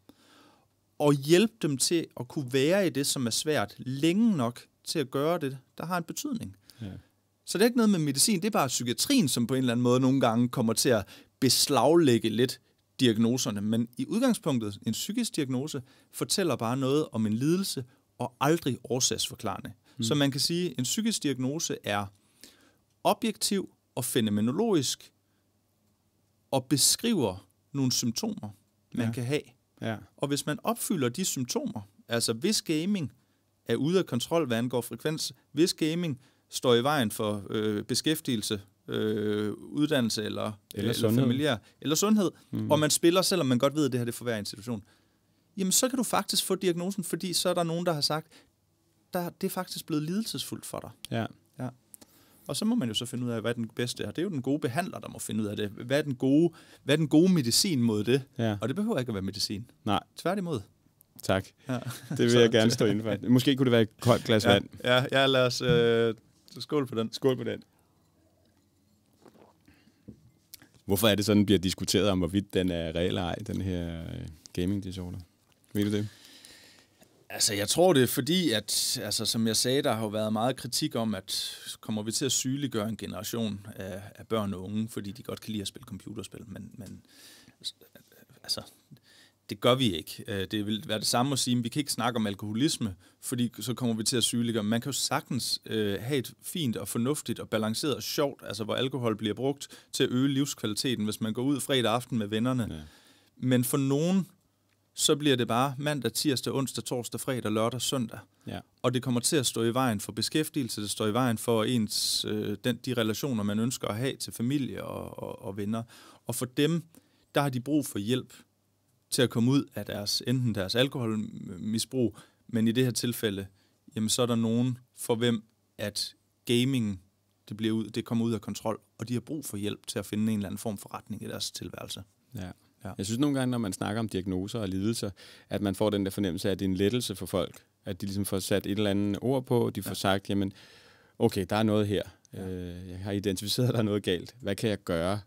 Speaker 1: Og hjælpe dem til at kunne være i det, som er svært, længe nok til at gøre det, der har en betydning. Ja. Så det er ikke noget med medicin, det er bare psykiatrien, som på en eller anden måde nogle gange kommer til at beslaglægge lidt diagnoserne. Men i udgangspunktet, en psykisk diagnose fortæller bare noget om en lidelse og aldrig årsagsforklarende. Mm. Så man kan sige, at en psykisk diagnose er objektiv og fænomenologisk og beskriver nogle symptomer, man ja. kan have. Ja. Og hvis man opfylder de symptomer, altså hvis gaming er ude af kontrol, hvad angår frekvens, hvis gaming står i vejen for øh, beskæftigelse, øh, uddannelse eller,
Speaker 3: eller, eller sundhed. familiær,
Speaker 1: eller sundhed, mm. og man spiller, selvom man godt ved, at det her det for hver institution, jamen så kan du faktisk få diagnosen, fordi så er der nogen, der har sagt, der, det er faktisk blevet lidelsesfuldt for dig. Ja. Og så må man jo så finde ud af, hvad den bedste er. Det er jo den gode behandler, der må finde ud af det. Hvad er den gode, hvad er den gode medicin mod det? Ja. Og det behøver ikke at være medicin.
Speaker 3: Nej.
Speaker 1: Tværtimod.
Speaker 3: Tak. Ja. Det vil jeg gerne stå inden for. Måske kunne det være et koldt glas
Speaker 1: ja.
Speaker 3: vand.
Speaker 1: Ja, ja lad os øh, skål på den.
Speaker 3: Skål på den. Hvorfor er det sådan, bliver diskuteret om, hvorvidt den er reel eller ej, den her øh, gaming disorder? Ved du det?
Speaker 1: Altså, jeg tror det er fordi, at, altså, som jeg sagde, der har jo været meget kritik om, at kommer vi til at sygeliggøre en generation af, af børn og unge, fordi de godt kan lide at spille computerspil, men, men altså, det gør vi ikke. Øh, det vil være det samme at sige, at vi kan ikke snakke om alkoholisme, fordi så kommer vi til at sygeliggøre. Man kan jo sagtens øh, have et fint og fornuftigt og balanceret og sjovt, altså hvor alkohol bliver brugt til at øge livskvaliteten, hvis man går ud fredag aften med vennerne. Ja. Men for nogen så bliver det bare mandag, tirsdag, onsdag, torsdag, fredag, lørdag, søndag. Ja. Og det kommer til at stå i vejen for beskæftigelse, det står i vejen for ens, øh, den, de relationer, man ønsker at have til familie og, og, og venner. Og for dem, der har de brug for hjælp til at komme ud af deres, enten deres alkoholmisbrug, men i det her tilfælde, jamen så er der nogen, for hvem at gaming det, bliver ud, det kommer ud af kontrol, og de har brug for hjælp til at finde en eller anden form for retning i deres tilværelse.
Speaker 3: Ja. Ja. Jeg synes nogle gange, når man snakker om diagnoser og lidelser, at man får den der fornemmelse af, at det er en lettelse for folk. At de ligesom får sat et eller andet ord på, de får ja. sagt, jamen, okay, der er noget her. Ja. Øh, jeg har identificeret, at der er noget galt. Hvad kan jeg gøre?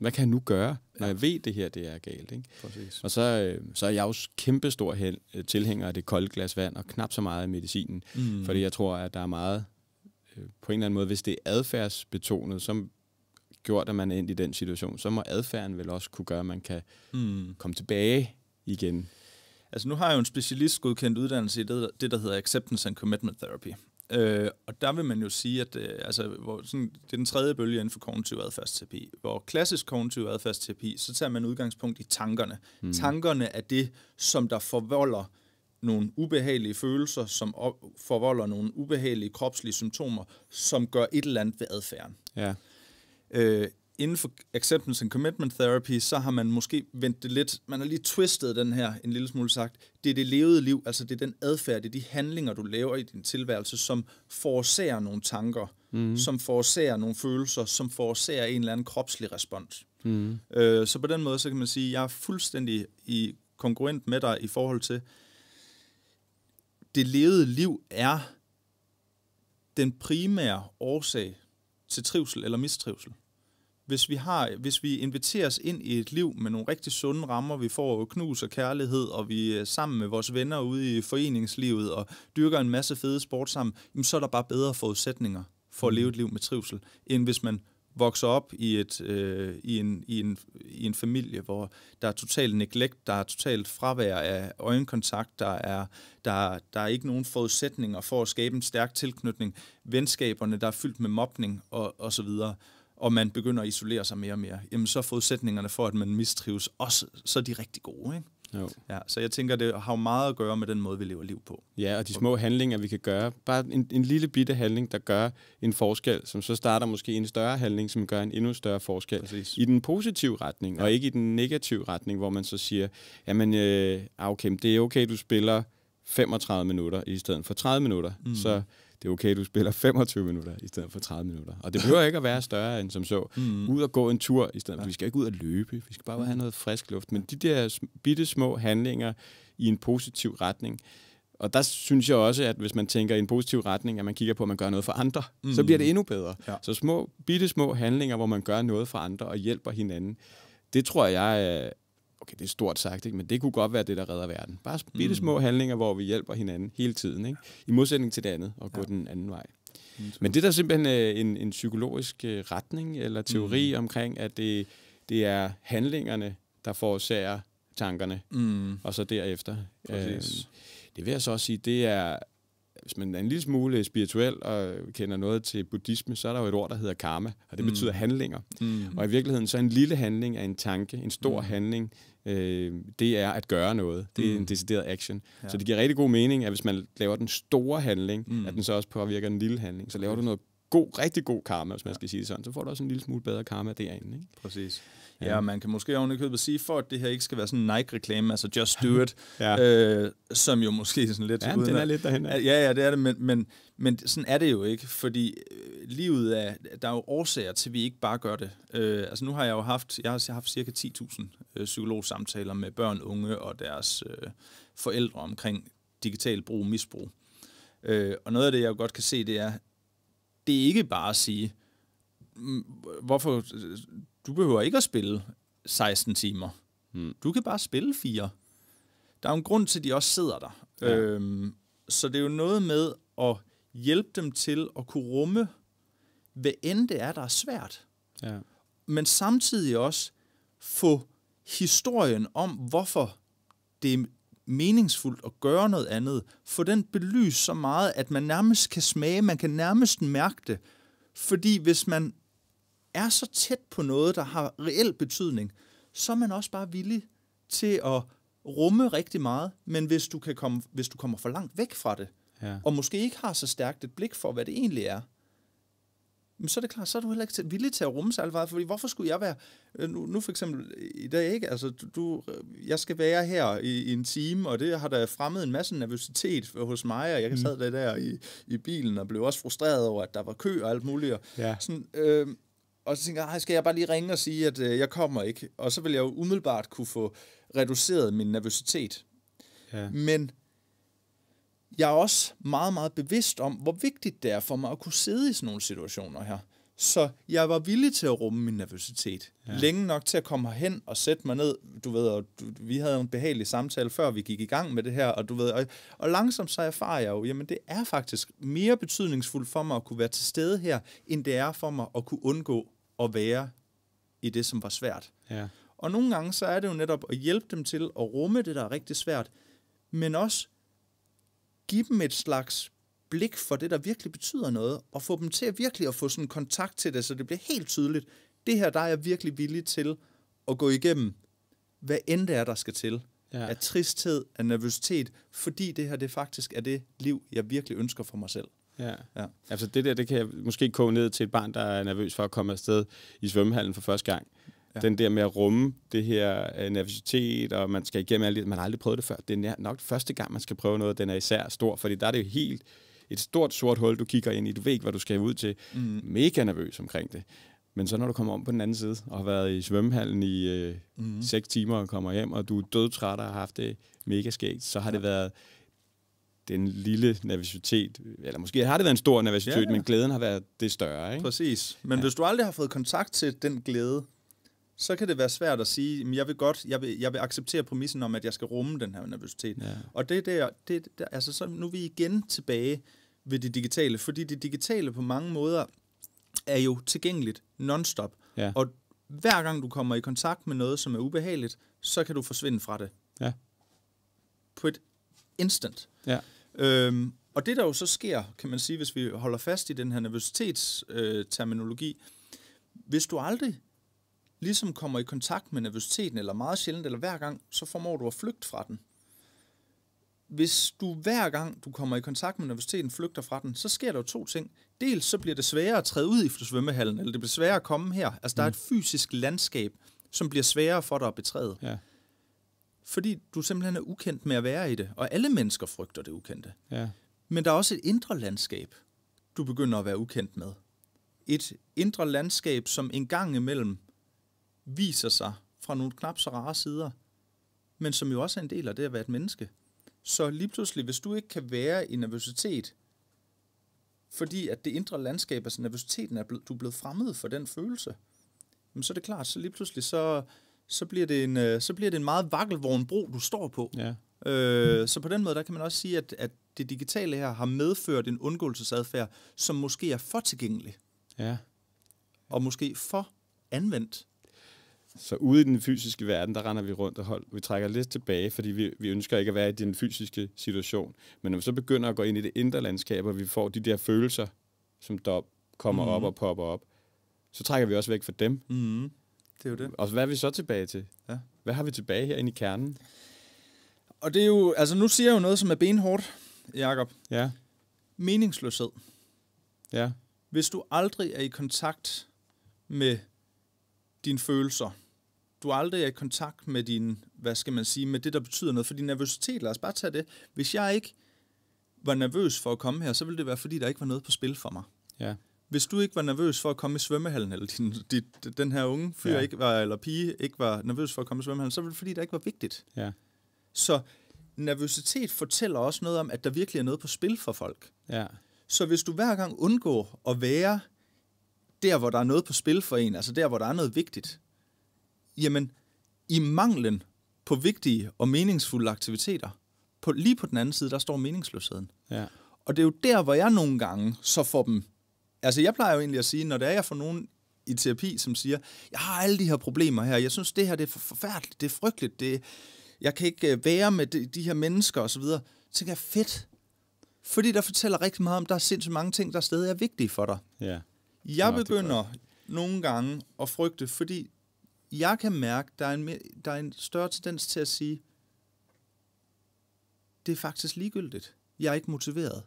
Speaker 3: Hvad kan jeg nu gøre, når ja. jeg ved, at det her det er galt? Ikke? Præcis. Og så, øh, så er jeg jo kæmpestor held, øh, tilhænger af det kolde glas vand, og knap så meget af medicinen. Mm. Fordi jeg tror, at der er meget, øh, på en eller anden måde, hvis det er adfærdsbetonet, så gjort, at man er ind i den situation, så må adfærden vel også kunne gøre, at man kan mm. komme tilbage igen.
Speaker 1: Altså nu har jeg jo en specialistgodkendt uddannelse i det, det, der hedder Acceptance and Commitment Therapy. Øh, og der vil man jo sige, at øh, altså, hvor, sådan, det er den tredje bølge inden for kognitiv adfærdsterapi. Hvor klassisk kognitiv adfærdsterapi, så tager man udgangspunkt i tankerne. Mm. Tankerne er det, som der forvolder nogle ubehagelige følelser, som forvolder nogle ubehagelige kropslige symptomer, som gør et eller andet ved adfærden.
Speaker 3: Ja.
Speaker 1: Øh, inden for acceptance and commitment therapy, så har man måske vendt det lidt, man har lige twistet den her en lille smule sagt, det er det levede liv, altså det er den adfærd, det er de handlinger, du laver i din tilværelse, som forårsager nogle tanker, mm. som forårsager nogle følelser, som forårsager en eller anden kropslig respons. Mm. Øh, så på den måde, så kan man sige, at jeg er fuldstændig i konkurrent med dig i forhold til, det levede liv er den primære årsag til trivsel eller mistrivsel. Hvis vi, har, hvis vi inviteres ind i et liv med nogle rigtig sunde rammer, vi får knus og kærlighed, og vi er sammen med vores venner ude i foreningslivet og dyrker en masse fede sport sammen, jamen så er der bare bedre forudsætninger for at leve et liv med trivsel, end hvis man vokser op i, et, øh, i, en, i, en, i en familie, hvor der er totalt neglect, der er totalt fravær af øjenkontakt, der er, der, der er ikke nogen forudsætninger for at skabe en stærk tilknytning, venskaberne, der er fyldt med mobning og, og så videre og man begynder at isolere sig mere og mere, jamen så er forudsætningerne for, at man mistrives, også så er de rigtig gode. Ikke? Jo. Ja, så jeg tænker, det har jo meget at gøre med den måde, vi lever liv på.
Speaker 3: Ja, og de små handlinger, vi kan gøre. Bare en, en lille bitte handling, der gør en forskel, som så starter måske en større handling, som gør en endnu større forskel. Præcis. I den positive retning, ja. og ikke i den negative retning, hvor man så siger, jamen, øh, ah, okay, det er okay, du spiller 35 minutter i stedet for 30 minutter. Mm. Så det er okay, du spiller 25 minutter i stedet for 30 minutter. Og det behøver ikke at være større end som så. Mm. Ud og gå en tur i stedet for. Vi skal ikke ud og løbe. Vi skal bare have noget frisk luft. Men de der bitte små handlinger i en positiv retning, og der synes jeg også, at hvis man tænker i en positiv retning, at man kigger på, at man gør noget for andre, mm. så bliver det endnu bedre. Ja. Så små, bitte små handlinger, hvor man gør noget for andre og hjælper hinanden, det tror jeg okay, det er stort sagt, ikke? men det kunne godt være det, der redder verden. Bare bitte små mm. handlinger, hvor vi hjælper hinanden hele tiden, ikke? i modsætning til det andet, og gå ja. den anden vej. Mm. Men det er der simpelthen øh, en, en psykologisk øh, retning eller teori mm. omkring, at det, det er handlingerne, der forårsager tankerne, mm. og så derefter. Øh, det vil jeg så også sige, det er hvis man er en lille smule spirituel og kender noget til buddhisme, så er der jo et ord, der hedder karma, og det mm. betyder handlinger. Mm. Og i virkeligheden, så en lille handling er en tanke, en stor mm. handling, øh, det er at gøre noget. Det er mm. en decideret action. Ja. Så det giver rigtig god mening, at hvis man laver den store handling, mm. at den så også påvirker den lille handling. Så laver du noget god, rigtig god karma, hvis man skal sige det sådan, så får du også en lille smule bedre karma derinde. Ikke?
Speaker 1: Præcis. Ja, ja man kan måske ovenikøbet sige, for at det her ikke skal være sådan en Nike-reklame, altså Just Do It, ja. øh, som jo måske sådan lidt...
Speaker 3: Ja, uden den er lidt derhen. Ja,
Speaker 1: ja, det er det, men, men, men sådan er det jo ikke, fordi øh, livet er... Der er jo årsager til, at vi ikke bare gør det. Øh, altså nu har jeg jo haft... Jeg har haft cirka 10.000 øh, psykologsamtaler med børn, unge og deres øh, forældre omkring digital brug misbrug. Øh, og noget af det, jeg jo godt kan se, det er, det er ikke bare at sige, hvorfor du behøver ikke at spille 16 timer. Hmm. Du kan bare spille fire. Der er jo en grund til, at de også sidder der. Ja. Øhm, så det er jo noget med at hjælpe dem til at kunne rumme, hvad end det er, der er svært. Ja. Men samtidig også få historien om, hvorfor det er meningsfuldt at gøre noget andet. Få den belyst så meget, at man nærmest kan smage, man kan nærmest mærke det. Fordi hvis man er så tæt på noget, der har reel betydning, så er man også bare villig til at rumme rigtig meget, men hvis du, kan komme, hvis du kommer for langt væk fra det, ja. og måske ikke har så stærkt et blik for, hvad det egentlig er, men så er det klart, så er du heller ikke villig til at rumme sig alt fordi hvorfor skulle jeg være, øh, nu, nu for eksempel i dag, ikke? Altså, du, jeg skal være her i, i en time, og det har da fremmet en masse nervøsitet hos mig, og jeg kan mm. sad der i, i bilen og blev også frustreret over, at der var kø og alt muligt. Og ja. sådan, øh, og så tænker jeg, skal jeg bare lige ringe og sige, at øh, jeg kommer ikke. Og så vil jeg jo umiddelbart kunne få reduceret min nervøsitet. Ja. Men jeg er også meget, meget bevidst om, hvor vigtigt det er for mig at kunne sidde i sådan nogle situationer her. Så jeg var villig til at rumme min nervøsitet. Ja. Længe nok til at komme herhen og sætte mig ned. Du ved, og du, vi havde en behagelig samtale, før vi gik i gang med det her. Og, du ved, og, og langsomt så erfarer jeg jo, jamen det er faktisk mere betydningsfuldt for mig at kunne være til stede her, end det er for mig at kunne undgå at være i det, som var svært. Ja. Og nogle gange så er det jo netop at hjælpe dem til at rumme det, der er rigtig svært, men også give dem et slags blik for det, der virkelig betyder noget, og få dem til at virkelig at få sådan kontakt til det, så det bliver helt tydeligt. Det her, der er jeg virkelig villig til at gå igennem, hvad end det er, der skal til.
Speaker 3: Ja.
Speaker 1: Af tristhed, af nervøsitet, fordi det her, det faktisk er det liv, jeg virkelig ønsker for mig selv.
Speaker 3: Ja.
Speaker 1: Ja.
Speaker 3: Altså det der, det kan jeg måske koge ned til et barn, der er nervøs for at komme afsted i svømmehallen for første gang. Ja. Den der med at rumme det her uh, nervøsitet, og man skal igennem alt det. Man har aldrig prøvet det før. Det er nok første gang, man skal prøve noget, den er især stor, fordi der er det jo helt et stort sort hul, du kigger ind i. Du ved ikke, hvad du skal ud til. Mm. Mega nervøs omkring det. Men så når du kommer om på den anden side, og har været i svømmehallen i øh, mm. 6 timer og kommer hjem, og du er dødtræt og har haft det mega skægt, så har ja. det været den lille nervøsitet, eller måske har det været en stor nervøsitet,
Speaker 1: Ja,
Speaker 3: ja, men glæden har været det større, ikke?
Speaker 1: Præcis. Men ja. hvis du aldrig har fået kontakt til den glæde, så kan det være svært at sige, "Men jeg vil godt, jeg vil, jeg vil acceptere præmissen om, at jeg skal rumme den her nervøsitet.
Speaker 3: Ja.
Speaker 1: Og det der, det der, altså så nu er vi igen tilbage ved det digitale, fordi det digitale på mange måder er jo tilgængeligt non-stop.
Speaker 3: Ja.
Speaker 1: Og hver gang du kommer i kontakt med noget, som er ubehageligt, så kan du forsvinde fra det.
Speaker 3: Ja.
Speaker 1: På et instant.
Speaker 3: Ja.
Speaker 1: Øhm, og det der jo så sker, kan man sige, hvis vi holder fast i den her nervøsitetsterminologi, øh, terminologi, hvis du aldrig ligesom kommer i kontakt med nervøsiteten, eller meget sjældent, eller hver gang, så formår du at flygte fra den. Hvis du hver gang, du kommer i kontakt med nervøsiteten, flygter fra den, så sker der jo to ting. Dels så bliver det sværere at træde ud i svømmehallen, eller det bliver sværere at komme her. Altså der er et fysisk landskab, som bliver sværere for dig at betræde.
Speaker 3: Ja.
Speaker 1: Fordi du simpelthen er ukendt med at være i det. Og alle mennesker frygter det ukendte.
Speaker 3: Ja.
Speaker 1: Men der er også et indre landskab, du begynder at være ukendt med. Et indre landskab, som en gang imellem viser sig fra nogle knap så rare sider, men som jo også er en del af det at være et menneske. Så lige pludselig, hvis du ikke kan være i nervøsitet, fordi at det indre landskab, altså nervøsiteten, er blevet, du er blevet fremmed for den følelse, så er det klart, så lige pludselig, så, så, bliver, det en, øh, så bliver det en meget vakkelvogn bro, du står på.
Speaker 3: Ja.
Speaker 1: Øh, så på den måde, der kan man også sige, at, at det digitale her har medført en undgåelsesadfærd, som måske er for tilgængelig,
Speaker 3: ja.
Speaker 1: og måske for anvendt.
Speaker 3: Så ude i den fysiske verden, der render vi rundt og hold, vi trækker lidt tilbage, fordi vi, vi ønsker ikke at være i den fysiske situation. Men når vi så begynder at gå ind i det indre landskab, og vi får de der følelser, som der kommer mm. op og popper op, så trækker vi også væk fra dem.
Speaker 1: Mm, det er jo det.
Speaker 3: Og hvad er vi så tilbage til?
Speaker 1: Ja.
Speaker 3: Hvad har vi tilbage herinde i kernen?
Speaker 1: Og det er jo, altså nu siger jeg jo noget, som er benhårdt, Jakob.
Speaker 3: Ja,
Speaker 1: Meningsløshed.
Speaker 3: ja,
Speaker 1: Hvis du aldrig er i kontakt med dine følelser, du aldrig er i kontakt med din, hvad skal man sige, med det, der betyder noget. For din nervøsitet, lad os bare tage det. Hvis jeg ikke var nervøs for at komme her, så ville det være, fordi der ikke var noget på spil for mig.
Speaker 3: ja,
Speaker 1: Hvis du ikke var nervøs for at komme i svømmehallen, eller din, dit, den her unge fyr
Speaker 3: Ja.
Speaker 1: ikke var, eller pige ikke var nervøs for at komme i svømmehallen, så var det, fordi der ikke var vigtigt.
Speaker 3: ja,
Speaker 1: Så nervøsitet fortæller også noget om, at der virkelig er noget på spil for folk.
Speaker 3: ja,
Speaker 1: Så hvis du hver gang undgår at være der, hvor der er noget på spil for en, altså der, hvor der er noget vigtigt, jamen, i manglen på vigtige og meningsfulde aktiviteter, på, lige på den anden side, der står meningsløsheden.
Speaker 3: ja,
Speaker 1: Og det er jo der, hvor jeg nogle gange så får dem... Altså, jeg plejer jo egentlig at sige, når det er, jeg får nogen i terapi, som siger, jeg har alle de her problemer her, jeg synes, det her det er for- forfærdeligt, det er frygteligt, det, jeg kan ikke øh, være med de, de her mennesker osv., så tænker jeg, fedt. Fordi der fortæller rigtig meget om, der er sindssygt mange ting, der stadig er vigtige for dig.
Speaker 3: ja,
Speaker 1: Jeg
Speaker 3: er
Speaker 1: begynder nogle gange at frygte, fordi jeg kan mærke, der er en, der er en større tendens til at sige, det er faktisk ligegyldigt. Jeg er ikke motiveret.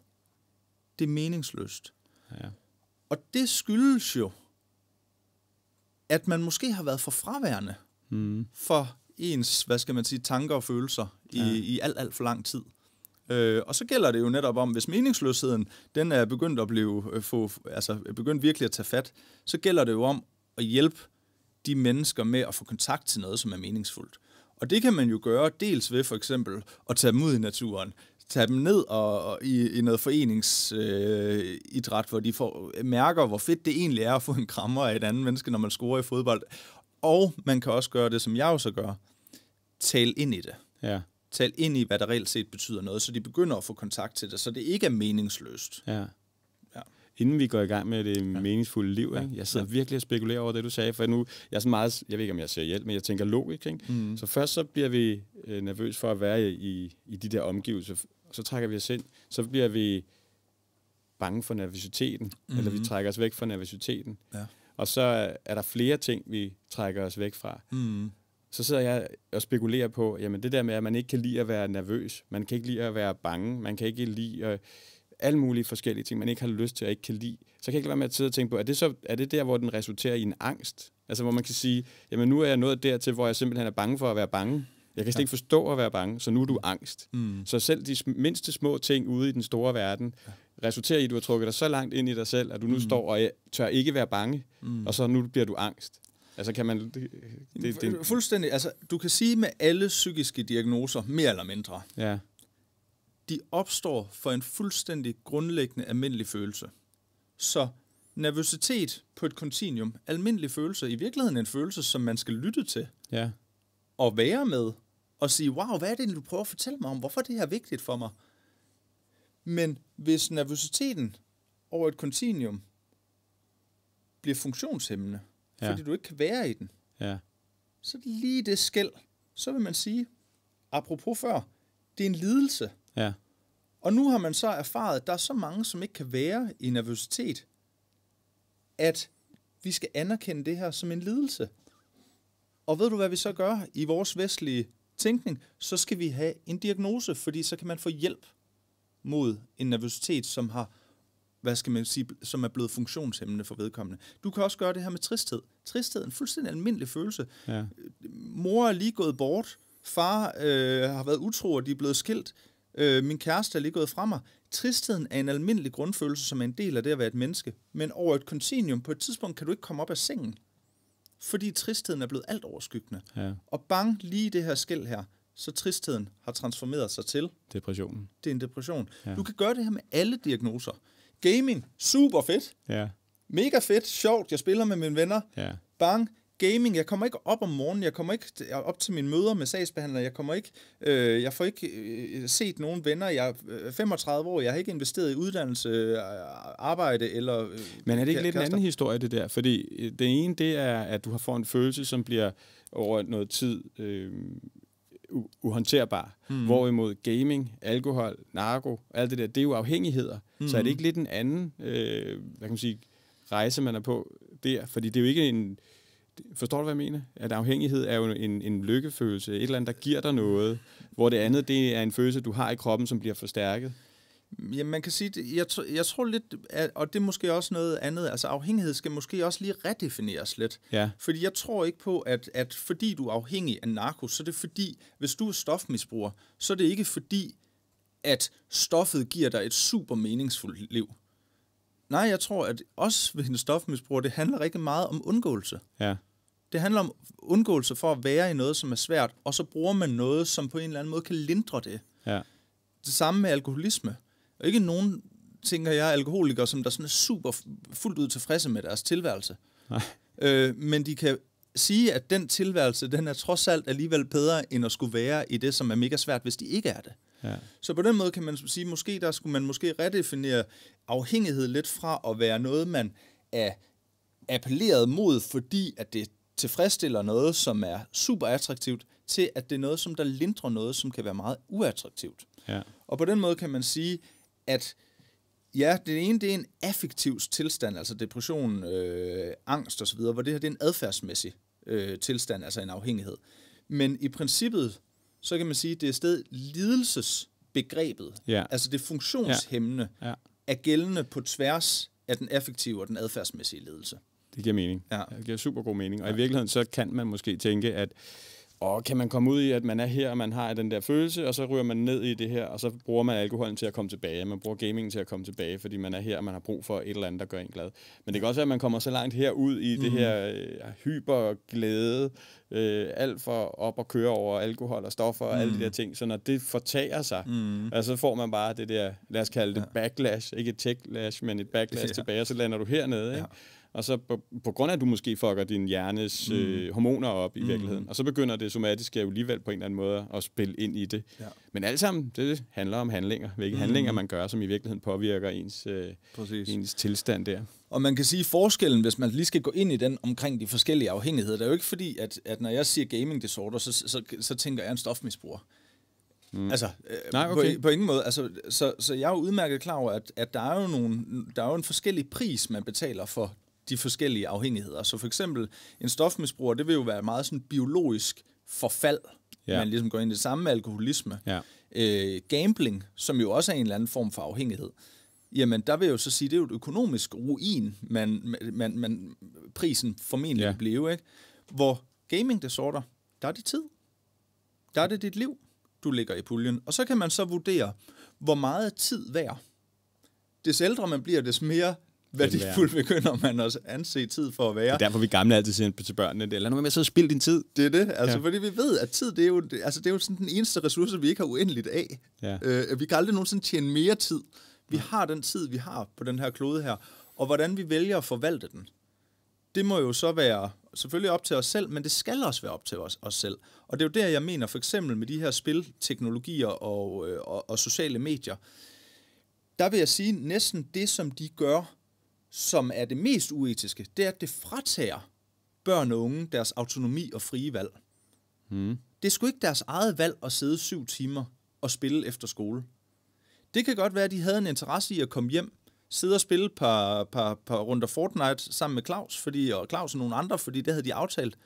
Speaker 1: Det er meningsløst.
Speaker 3: ja,
Speaker 1: Og det skyldes jo, at man måske har været for fraværende
Speaker 3: mm.
Speaker 1: for ens, hvad skal man sige, tanker og følelser i,
Speaker 3: Ja.
Speaker 1: i alt, alt for lang tid. Øh, og så gælder det jo netop om, hvis meningsløsheden, den er begyndt at blive, øh, få, altså begyndt virkelig at tage fat, så gælder det jo om at hjælpe de mennesker med at få kontakt til noget, som er meningsfuldt. Og det kan man jo gøre dels ved for eksempel at tage dem ud i naturen, tage dem ned og, og i, i noget foreningsidræt, øh, hvor de får, mærker, hvor fedt det egentlig er at få en krammer af et andet menneske, når man scorer i fodbold. Og man kan også gøre det, som jeg jo så gør, tale ind i det.
Speaker 3: ja,
Speaker 1: Tal ind i, hvad der reelt set betyder noget, så de begynder at få kontakt til det, så det ikke er meningsløst.
Speaker 3: ja. Inden vi går i gang med det ja. meningsfulde liv, ikke? jeg sidder ja. virkelig og spekulerer over det, du sagde, for nu, jeg er sådan meget, jeg ved ikke, om jeg siger hjælp, men jeg tænker logisk, ikke? Mm. Så først så bliver vi øh, nervøs for at være i, i de der omgivelser, så trækker vi os ind, så bliver vi bange for nervøsiteten, mm-hmm. eller vi trækker os væk fra nervøsiteten.
Speaker 1: Ja.
Speaker 3: Og så er- er der flere ting, vi trækker os væk fra.
Speaker 1: Mm.
Speaker 3: Så sidder jeg og spekulerer på, jamen det der med, at man ikke kan lide at være nervøs, man kan ikke lide at være bange, man kan ikke lide øh, alle mulige forskellige ting, man ikke har lyst til og ikke kan lide. Så kan jeg ikke lade være med at sidde og tænke på, er det, så, er det der, hvor den resulterer i en angst? Altså hvor man kan sige, jamen nu er jeg nået dertil, hvor jeg simpelthen er bange for at være bange. Jeg kan slet ikke forstå at være bange, så nu er du angst.
Speaker 1: Mm.
Speaker 3: Så selv de mindste små ting ude i den store verden, resulterer i, at du har trukket dig så langt ind i dig selv, at du nu mm. står og tør ikke være bange, mm. og så nu bliver du angst. Altså kan man... Det, det, det,
Speaker 1: Fuldstændig. Altså, du kan sige med alle psykiske diagnoser, mere eller mindre,
Speaker 3: ja,
Speaker 1: de opstår for en fuldstændig grundlæggende almindelig følelse. Så nervøsitet på et kontinuum, almindelig følelse, i virkeligheden en følelse, som man skal lytte til
Speaker 3: ja,
Speaker 1: og være med, og sige, wow, hvad er det, du prøver at fortælle mig om? Hvorfor er det her vigtigt for mig? Men hvis nervøsiteten over et kontinuum bliver funktionshemmende,
Speaker 3: Ja.
Speaker 1: fordi du ikke kan være i den,
Speaker 3: ja,
Speaker 1: så er det lige det skæld. Så vil man sige, apropos før, det er en lidelse.
Speaker 3: ja,
Speaker 1: Og nu har man så erfaret, at der er så mange, som ikke kan være i nervøsitet, at vi skal anerkende det her som en lidelse. Og ved du, hvad vi så gør i vores vestlige tænkning? Så skal vi have en diagnose, fordi så kan man få hjælp mod en nervøsitet, som har hvad skal man sige, som er blevet funktionshemmende for vedkommende. Du kan også gøre det her med tristhed. Tristhed er en fuldstændig almindelig følelse.
Speaker 3: ja,
Speaker 1: Mor er lige gået bort. Far øh, har været utro, og de er blevet skilt. Øh, min kæreste er lige gået fra mig. Tristheden er en almindelig grundfølelse, som er en del af det at være et menneske. Men over et kontinuum, på et tidspunkt kan du ikke komme op af sengen. Fordi tristheden er blevet alt overskyggende.
Speaker 3: ja.
Speaker 1: Og bang, lige det her skæld her, så tristheden har transformeret sig til,
Speaker 3: Depressionen.
Speaker 1: det er en depression.
Speaker 3: Ja.
Speaker 1: Du kan gøre det her med alle diagnoser. Gaming, super fedt.
Speaker 3: Ja,
Speaker 1: Mega fedt, sjovt, jeg spiller med mine venner.
Speaker 3: ja,
Speaker 1: Bang, gaming, jeg kommer ikke op om morgenen, jeg kommer ikke op til mine møder med sagsbehandlere, jeg kommer ikke, øh, jeg får ikke øh, set nogen venner, jeg er øh, 35 år, jeg har ikke investeret i uddannelse, øh, arbejde eller... Øh,
Speaker 3: Men er det ikke lidt en anden historie, det der? Fordi øh, det ene, det er, at du har fået en følelse, som bliver over noget tid øh, uhåndterbar. Mm. Hvorimod gaming, alkohol, narko, alt det der, det er jo afhængigheder. Mm. Så er det ikke lidt en anden, øh, hvad kan man sige, rejse, man er på der? Fordi det er jo ikke en... Forstår du, hvad jeg mener? At afhængighed er jo en, en lykkefølelse, et eller andet, der giver dig noget, hvor det andet, det er en følelse, du har i kroppen, som bliver forstærket.
Speaker 1: Jamen, man kan sige, jeg, tr- jeg tror lidt, at, og det er måske også noget andet, altså afhængighed skal måske også lige redefineres lidt.
Speaker 3: Ja,
Speaker 1: Fordi jeg tror ikke på, at, at fordi du er afhængig af narko, så er det fordi, hvis du er stofmisbruger, så er det ikke fordi, at stoffet giver dig et super meningsfuldt liv. Nej, jeg tror, at også ved en stofmisbruger, det handler rigtig meget om undgåelse.
Speaker 3: ja,
Speaker 1: Det handler om undgåelse for at være i noget, som er svært, og så bruger man noget, som på en eller anden måde kan lindre det.
Speaker 3: ja,
Speaker 1: Det samme med alkoholisme. Og ikke nogen, tænker jeg, alkoholikere, som der sådan er super fuldt ud tilfredse med deres tilværelse.
Speaker 3: Nej.
Speaker 1: Øh, men de kan sige, at den tilværelse, den er trods alt alligevel bedre, end at skulle være i det, som er mega svært, hvis de ikke er det.
Speaker 3: Ja,
Speaker 1: Så på den måde kan man sige, måske der skulle man måske redefinere afhængighed lidt fra at være noget, man er appelleret mod, fordi at det tilfredsstiller noget, som er super attraktivt, til at det er noget, som der lindrer noget, som kan være meget uattraktivt.
Speaker 3: ja,
Speaker 1: Og på den måde kan man sige, at ja, det ene det er en affektiv tilstand, altså depression, øh, angst osv., hvor det her det er en adfærdsmæssig øh, tilstand, altså en afhængighed. Men i princippet, så kan man sige, at det er sted lidelsesbegrebet,
Speaker 3: Ja.
Speaker 1: altså det funktionshemmende,
Speaker 3: ja.
Speaker 1: er gældende på tværs af den affektive og den adfærdsmæssige ledelse.
Speaker 3: Det giver mening.
Speaker 1: Ja.
Speaker 3: Det giver super god mening. Og i virkeligheden, så kan man måske tænke, at og kan man komme ud i, at man er her, og man har den der følelse, og så ryger man ned i det her, og så bruger man alkoholen til at komme tilbage. Man bruger gamingen til at komme tilbage, fordi man er her, og man har brug for et eller andet, der gør en glad. Men det kan også være, at man kommer så langt herud i mm. det her øh, hyperglæde, øh, alt for op og køre over alkohol og stoffer og mm. alle de der ting. Så når det fortager sig, mm. altså, så får man bare det der, lad os kalde det backlash, ikke et techlash, men et backlash
Speaker 1: Ja.
Speaker 3: ja. tilbage, og så lander du hernede. Ikke?
Speaker 1: Ja.
Speaker 3: Og så på, på grund af, at du måske fucker din hjernes mm. øh, hormoner op i mm. virkeligheden. Og så begynder det somatiske jo alligevel på en eller anden måde at spille ind i det.
Speaker 1: Ja.
Speaker 3: Men alt sammen, det handler om handlinger. Hvilke mm. handlinger man gør, som i virkeligheden påvirker ens, øh,
Speaker 1: Præcis.
Speaker 3: ens tilstand der.
Speaker 1: Og man kan sige forskellen, hvis man lige skal gå ind i den omkring de forskellige afhængigheder, det er jo ikke fordi, at, at når jeg siger gaming disorder, så, så, så tænker jeg en stofmisbruger. Mm. Altså, øh,
Speaker 3: Nej, okay.
Speaker 1: på, på ingen måde. Altså, så, så jeg er jo udmærket klar over, at, at der, er jo nogle, der er jo en forskellig pris, man betaler for de forskellige afhængigheder. Så for eksempel en stofmisbruger, det vil jo være meget sådan biologisk forfald, ja. man ligesom går ind i det samme med alkoholisme.
Speaker 3: Ja.
Speaker 1: Øh, gambling, som jo også er en eller anden form for afhængighed, jamen der vil jeg jo så sige, det er jo et økonomisk ruin, man, man, man prisen formentlig
Speaker 3: Ja.
Speaker 1: blive, ikke? Hvor gaming disorder, der er det tid. Der er det dit liv, du ligger i puljen. Og så kan man så vurdere, hvor meget tid værd. Des ældre man bliver, des mere værdifuld begynder man at anse tid for at være.
Speaker 3: Det er derfor, vi gamle altid siger til børnene, det lad nu være med at sidde og spille din tid.
Speaker 1: Det er det, altså,
Speaker 3: Ja.
Speaker 1: ja. fordi vi ved, at tid, det er jo, altså, det er jo sådan den eneste ressource, vi ikke har uendeligt af.
Speaker 3: Ja.
Speaker 1: Øh, vi kan aldrig nogensinde tjene mere tid. Vi har den tid, vi har på den her klode her, og hvordan vi vælger at forvalte den, det må jo så være selvfølgelig op til os selv, men det skal også være op til os, os selv. Og det er jo der, jeg mener, for eksempel med de her spilteknologier og, øh, og, og sociale medier, der vil jeg sige, næsten det, som de gør, som er det mest uetiske, det er, at det fratager børn og unge deres autonomi og frie valg.
Speaker 3: Mm.
Speaker 1: Det er sgu ikke deres eget valg at sidde syv timer og spille efter skole. Det kan godt være, at de havde en interesse i at komme hjem, sidde og spille par, par, par runder Fortnite sammen med Claus, fordi, og Claus og nogle andre, fordi det havde de aftalt.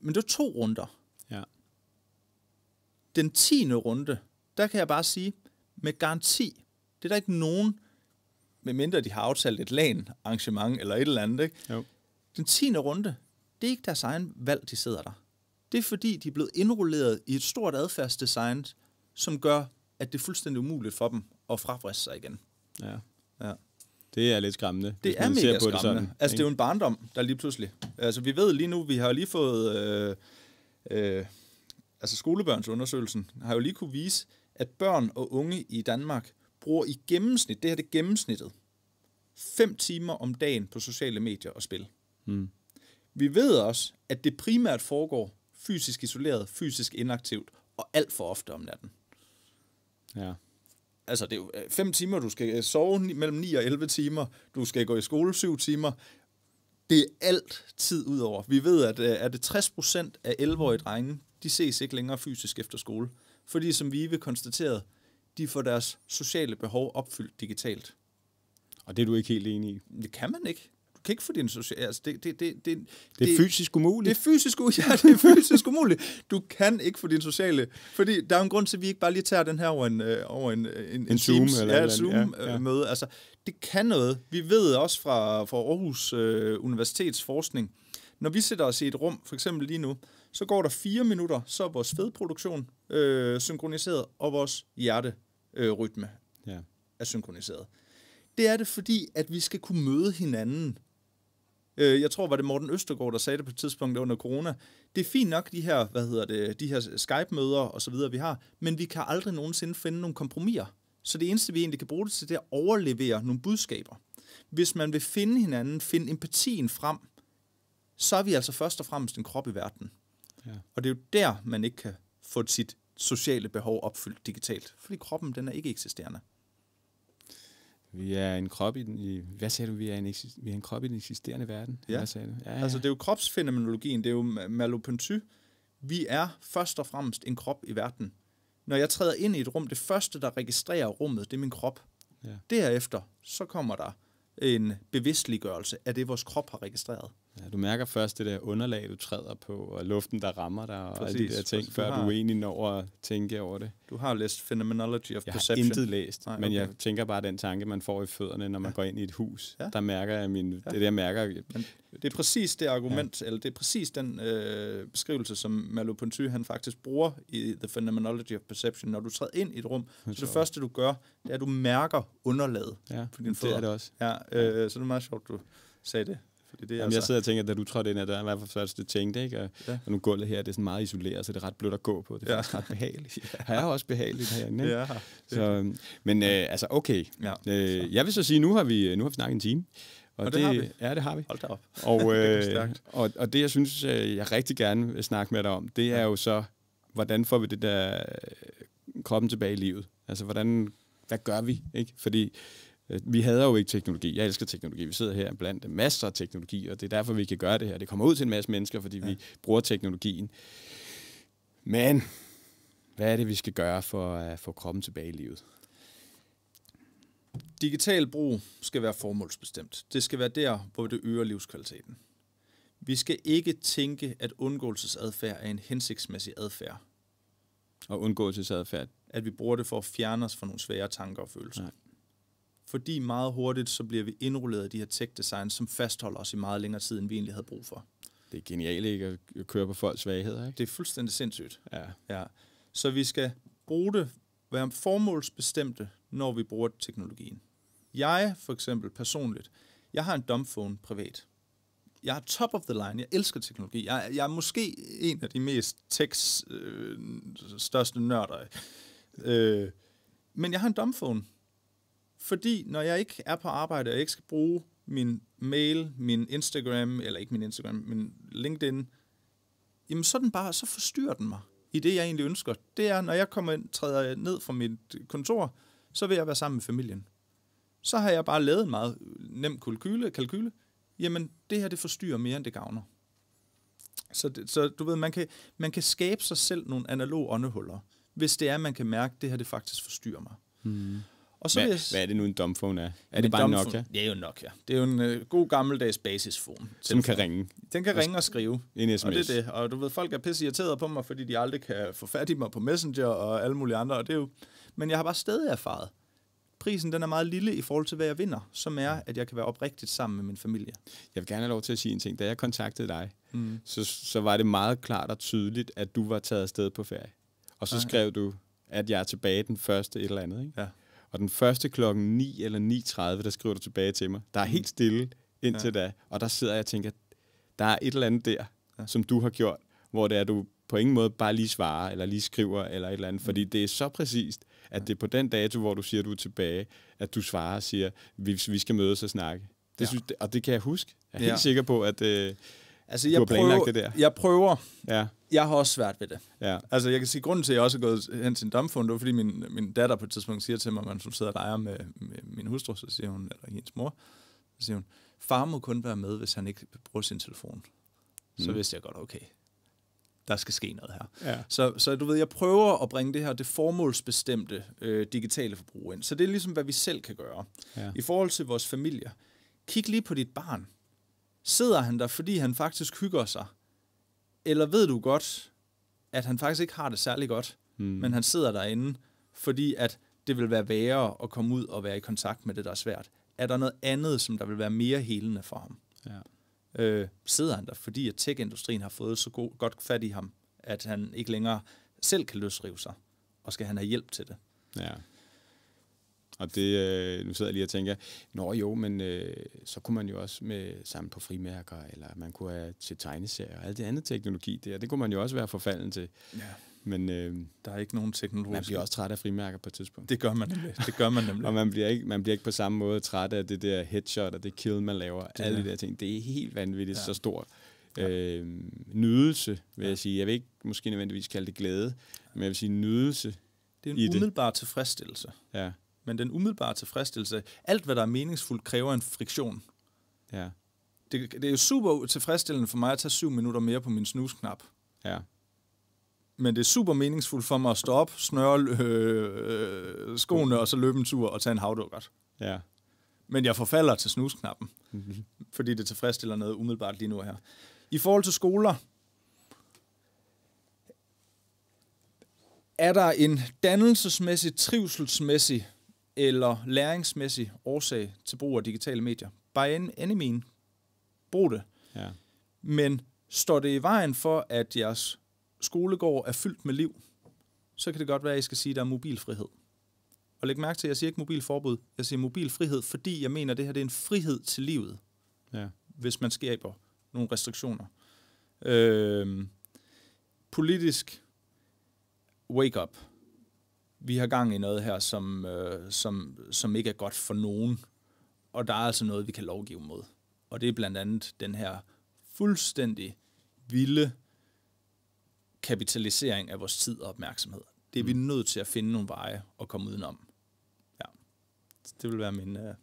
Speaker 1: Men det var to runder.
Speaker 3: Ja.
Speaker 1: Den tiende runde, der kan jeg bare sige, med garanti, det er der ikke nogen, medmindre de har aftalt et LAN-arrangement eller et eller andet, ikke?
Speaker 3: Jo.
Speaker 1: Den tiende runde, det er ikke deres egen valg, de sidder der. Det er fordi, de er blevet indrulleret i et stort adfærdsdesign, som gør, at det er fuldstændig umuligt for dem at frafriste sig igen.
Speaker 3: Ja.
Speaker 1: Ja.
Speaker 3: Det er lidt skræmmende.
Speaker 1: Det er
Speaker 3: man ser
Speaker 1: mega
Speaker 3: på det
Speaker 1: skræmmende.
Speaker 3: sådan,
Speaker 1: altså, det er jo
Speaker 3: ikke?
Speaker 1: en barndom, der lige pludselig... Altså, vi ved lige nu, vi har lige fået... Øh, øh, altså, skolebørnsundersøgelsen har jo lige kunne vise, at børn og unge i Danmark bruger i gennemsnit, det her det gennemsnittet, 5 timer om dagen på sociale medier og spil.
Speaker 3: Mm.
Speaker 1: Vi ved også, at det primært foregår fysisk isoleret, fysisk inaktivt, og alt for ofte om natten.
Speaker 3: Ja.
Speaker 1: Altså, det er jo øh, fem timer, du skal sove ni- mellem 9 og 11 timer, du skal gå i skole 7 timer. Det er alt tid ud over. Vi ved, at øh, er det 60 procent af 11-årige drenge, de ses ikke længere fysisk efter skole. Fordi, som Vive konstaterede, de får deres sociale behov opfyldt digitalt.
Speaker 3: Og det er du ikke helt enig i.
Speaker 1: Det kan man ikke. Du kan ikke få din sociale... Altså, det, det, det, det,
Speaker 3: Det er fysisk umuligt.
Speaker 1: det er fysisk, ja, det er fysisk umuligt. Du kan ikke få din sociale... Fordi der er en grund til, at vi ikke bare lige tager den her over en, øh, over en, øh, en,
Speaker 3: En Zoom
Speaker 1: Teams-
Speaker 3: eller
Speaker 1: ja,
Speaker 3: et
Speaker 1: et
Speaker 3: eller andet.
Speaker 1: Zoom
Speaker 3: Ja, ja.
Speaker 1: møde. Altså, det kan noget. Vi ved også fra, fra Aarhus øh, Universitets forskning, når vi sætter os i et rum, for eksempel lige nu, så går der fire minutter, så er vores fedproduktion øh, synkroniseret, og vores hjerterytme øh, rytme
Speaker 3: Ja.
Speaker 1: er synkroniseret. Det er det, fordi at vi skal kunne møde hinanden. Øh, jeg tror, var det Morten Østergaard, der sagde det på et tidspunkt under corona. Det er fint nok, de her, hvad hedder det, de her Skype-møder og så videre, vi har, men vi kan aldrig nogensinde finde nogle kompromiser. Så det eneste, vi egentlig kan bruge det til, det er at overlevere nogle budskaber. Hvis man vil finde hinanden, finde empatien frem, så er vi altså først og fremmest en krop i verden.
Speaker 3: Ja.
Speaker 1: Og det er jo der, man ikke kan få sit sociale behov opfyldt digitalt. Fordi kroppen, den er ikke eksisterende.
Speaker 3: Vi er en krop i den... I, hvad sagde du? Vi er en, vi er en krop i den eksisterende verden?
Speaker 1: Ja.
Speaker 3: Hvad sagde du? Ja, ja.
Speaker 1: Altså, det er jo kropsfænomenologien, det er jo Merleau-Ponty. Vi er først og fremmest en krop i verden. Når jeg træder ind i et rum, det første, der registrerer rummet, det er min krop.
Speaker 3: Ja.
Speaker 1: Derefter, så kommer der en bevidstliggørelse af det, vores krop har registreret.
Speaker 3: Ja, du mærker først det der underlag, du træder på, og luften, der rammer dig, og alle de
Speaker 1: Præcis.
Speaker 3: der ting,
Speaker 1: Altså, du
Speaker 3: før
Speaker 1: har-
Speaker 3: du egentlig når at tænke over det.
Speaker 1: Du har læst Phenomenology of
Speaker 3: Jeg har
Speaker 1: Perception.
Speaker 3: intet læst,
Speaker 1: Nej,
Speaker 3: men jeg
Speaker 1: okay.
Speaker 3: tænker bare den tanke, man får i fødderne, når man går ind i et hus.
Speaker 1: Ja.
Speaker 3: Der mærker jeg min,
Speaker 1: Ja.
Speaker 3: det der jeg mærker,
Speaker 1: Det er præcis det argument, ja. eller det er præcis den øh, beskrivelse, som Merleau-Ponty han faktisk bruger i The Phenomenology of Perception. Når du træder ind i et rum, så det første, du gør, det er, at du mærker underlaget
Speaker 3: ja,
Speaker 1: på dine
Speaker 3: det
Speaker 1: fødder.
Speaker 3: er det også.
Speaker 1: Ja, øh, så det er meget sjovt, du sagde det. Fordi det er
Speaker 3: Jamen, jeg
Speaker 1: altså,
Speaker 3: sidder og tænker, da du trådte ind ad døren, hvad for først det tænkte, ikke? Og,
Speaker 1: Ja.
Speaker 3: og nu gulvet her, det er sådan meget isoleret, så det er ret blødt at gå på. Det er
Speaker 1: Ja.
Speaker 3: faktisk ret behageligt. ja. Her er også behageligt herinde, ikke?
Speaker 1: ja,
Speaker 3: Så, men øh, altså, okay.
Speaker 1: ja.
Speaker 3: Øh, jeg vil så sige, nu har vi, nu har vi snakket en time.
Speaker 1: Og det har vi.
Speaker 3: Ja, det har vi.
Speaker 1: Hold da op.
Speaker 3: Og,
Speaker 1: Det
Speaker 3: øh, og, og det, jeg synes, øh, jeg rigtig gerne vil snakke med dig om, det er jo så, hvordan får vi det der øh, kroppen tilbage i livet? Altså, hvordan, hvad gør vi? Ikke? Fordi øh, vi hader jo ikke teknologi. Jeg elsker teknologi. Vi sidder her blandt masser af teknologi, og det er derfor, vi kan gøre det her. Det kommer ud til en masse mennesker, fordi ja. vi bruger teknologien. Men Hvad er det, vi skal gøre for at få kroppen tilbage i livet?
Speaker 1: Digital brug skal være formålsbestemt. Det skal være der, hvor det øger livskvaliteten. Vi skal ikke tænke, at undgåelsesadfærd er en hensigtsmæssig adfærd.
Speaker 3: Og undgåelsesadfærd?
Speaker 1: At vi bruger det for at fjerne os fra nogle svære tanker og følelser. Nej. Fordi meget hurtigt, så bliver vi indrulleret i de her tech-design, som fastholder os i meget længere tid, end vi egentlig havde brug for.
Speaker 3: Det er genialt ikke at køre på folks svagheder, ikke?
Speaker 1: Det er fuldstændig sindssygt.
Speaker 3: Ja.
Speaker 1: ja. Så vi skal bruge det, være formålsbestemte, når vi bruger teknologien. Jeg, for eksempel personligt, jeg har en dumbphone privat. Jeg er top of the line. Jeg elsker teknologi. Jeg, jeg er måske en af de mest tech øh, største nørder. Øh, men jeg har en dumbphone. Fordi når jeg ikke er på arbejde, og jeg ikke skal bruge min mail, min Instagram, eller ikke min Instagram, min LinkedIn, jamen så den bare, så forstyrrer den mig i det, jeg egentlig ønsker. Det er, når jeg kommer ind, træder ned fra mit kontor, så vil jeg være sammen med familien. Så har jeg bare lavet en meget nem kalkyle, kalkyle. Jamen, det her, det forstyrrer mere, end det gavner. Så, det, så du ved, man kan, man kan skabe sig selv nogle analog åndehuller, hvis det er, man kan mærke, at det her, det faktisk forstyrrer mig.
Speaker 3: Mm. Og så hvad, jeg, hvad er det nu, en dumbphone er? Er det bare
Speaker 1: en
Speaker 3: Nokia?
Speaker 1: Det er jo Nokia. Det er jo en uh, god gammeldags basisfon.
Speaker 3: Som kan ringe?
Speaker 1: Den kan ringe og skrive.
Speaker 3: En sms.
Speaker 1: Og det er det. Og du ved, folk er pisse irriteret på mig, fordi de aldrig kan få fat i mig på Messenger og alle mulige andre. Og det er jo, men jeg har bare stadig erfaret, prisen den er meget lille i forhold til, hvad jeg vinder, som er, at jeg kan være oprigtigt sammen med min familie.
Speaker 3: Jeg vil gerne have lov til at sige en ting. Da jeg kontaktede dig, mm. så, så var det meget klart og tydeligt, at du var taget afsted på ferie. Og så okay. skrev du, at jeg er tilbage den første et eller andet. Ikke?
Speaker 1: Ja.
Speaker 3: Og den første klokken 9 eller 9.30, der skriver du tilbage til mig. Der er helt stille indtil ja. da. Og der sidder jeg og tænker, der er et eller andet der, ja. som du har gjort, hvor det er, du på ingen måde bare lige svarer, eller lige skriver, eller et eller andet. Mm. Fordi det er så præcist, at det er på den dato, hvor du siger, du er tilbage, at du svarer og siger, vi, vi skal mødes og snakke. Det ja. synes, og det kan jeg huske. Jeg er helt ja. sikker på, at øh,
Speaker 1: altså, jeg du har prøver, det der. Jeg prøver.
Speaker 3: Ja.
Speaker 1: Jeg har også svært ved det.
Speaker 3: Ja.
Speaker 1: Altså, jeg kan sige, grunden til, at jeg også er gået hen til en domfond, det var, fordi min, min datter på et tidspunkt siger til mig, at hun sidder og leger med, med min hustru, så siger hun, eller hendes mor, så siger hun, far må kun være med, hvis han ikke bruger sin telefon. Så mm. vidste jeg godt, okay, der skal ske noget her.
Speaker 3: Ja.
Speaker 1: Så, så du ved, jeg prøver at bringe det her, det formålsbestemte øh, digitale forbrug ind. Så det er ligesom, hvad vi selv kan gøre.
Speaker 3: Ja.
Speaker 1: I forhold til vores familier. Kig lige på dit barn. Sidder han der, fordi han faktisk hygger sig? Eller ved du godt, at han faktisk ikke har det særlig godt, mm. men han sidder derinde, fordi at det vil være værre at komme ud og være i kontakt med det, der er svært. Er der noget andet, som der vil være mere helende for ham?
Speaker 3: Ja
Speaker 1: øh, sidder han der, fordi at tech-industrien har fået så god, godt fat i ham, at han ikke længere selv kan løsrive sig, og skal han have hjælp til det.
Speaker 3: Ja. Og det, øh, nu sidder jeg lige og tænker, nå jo, men øh, så kunne man jo også med sammen på frimærker, eller man kunne have til tegneserier og alt det andet teknologi der, det kunne man jo også være forfalden til.
Speaker 1: Ja.
Speaker 3: Men øh,
Speaker 1: der er ikke nogen teknologi.
Speaker 3: Man bliver også træt af frimærker på et tidspunkt.
Speaker 1: Det gør man nemlig. Det gør man nemlig.
Speaker 3: og man bliver, ikke, man bliver ikke på samme måde træt af det der headshot og det kill, man laver. Det alle de der ting. Det er helt vanvittigt ja. så stort. Ja. Øh, nydelse, vil ja. jeg sige. Jeg vil ikke måske nødvendigvis kalde det glæde, men jeg vil sige nydelse
Speaker 1: Det er en umiddelbar det. tilfredsstillelse.
Speaker 3: Ja.
Speaker 1: Men den umiddelbare tilfredsstillelse, alt hvad der er meningsfuldt, kræver en friktion.
Speaker 3: Ja.
Speaker 1: Det, det er jo super tilfredsstillende for mig at tage syv minutter mere på min snusknap.
Speaker 3: Ja
Speaker 1: men det er super meningsfuldt for mig at stå op, snøre øh, øh, skoene, og så løbe en tur og tage en havdukkert.
Speaker 3: Ja.
Speaker 1: Men jeg forfalder til snusknappen, mm-hmm. fordi det tilfredsstiller noget umiddelbart lige nu her. I forhold til skoler, er der en dannelsesmæssig, trivselsmæssig eller læringsmæssig årsag til brug af digitale medier? By any mean, brug det.
Speaker 3: Ja.
Speaker 1: Men står det i vejen for, at jeres skolegård er fyldt med liv, så kan det godt være, at I skal sige, at der er mobilfrihed. Og læg mærke til, at jeg siger ikke mobilforbud, jeg siger mobilfrihed, fordi jeg mener, at det her det er en frihed til livet,
Speaker 3: ja.
Speaker 1: hvis man skaber nogle restriktioner. Øh, politisk, wake up. Vi har gang i noget her, som, øh, som, som ikke er godt for nogen, og der er altså noget, vi kan lovgive mod. Og det er blandt andet den her fuldstændig vilde kapitalisering af vores tid og opmærksomhed. Det er mm. vi nødt til at finde nogle veje og komme udenom. Ja. Det vil være min, uh,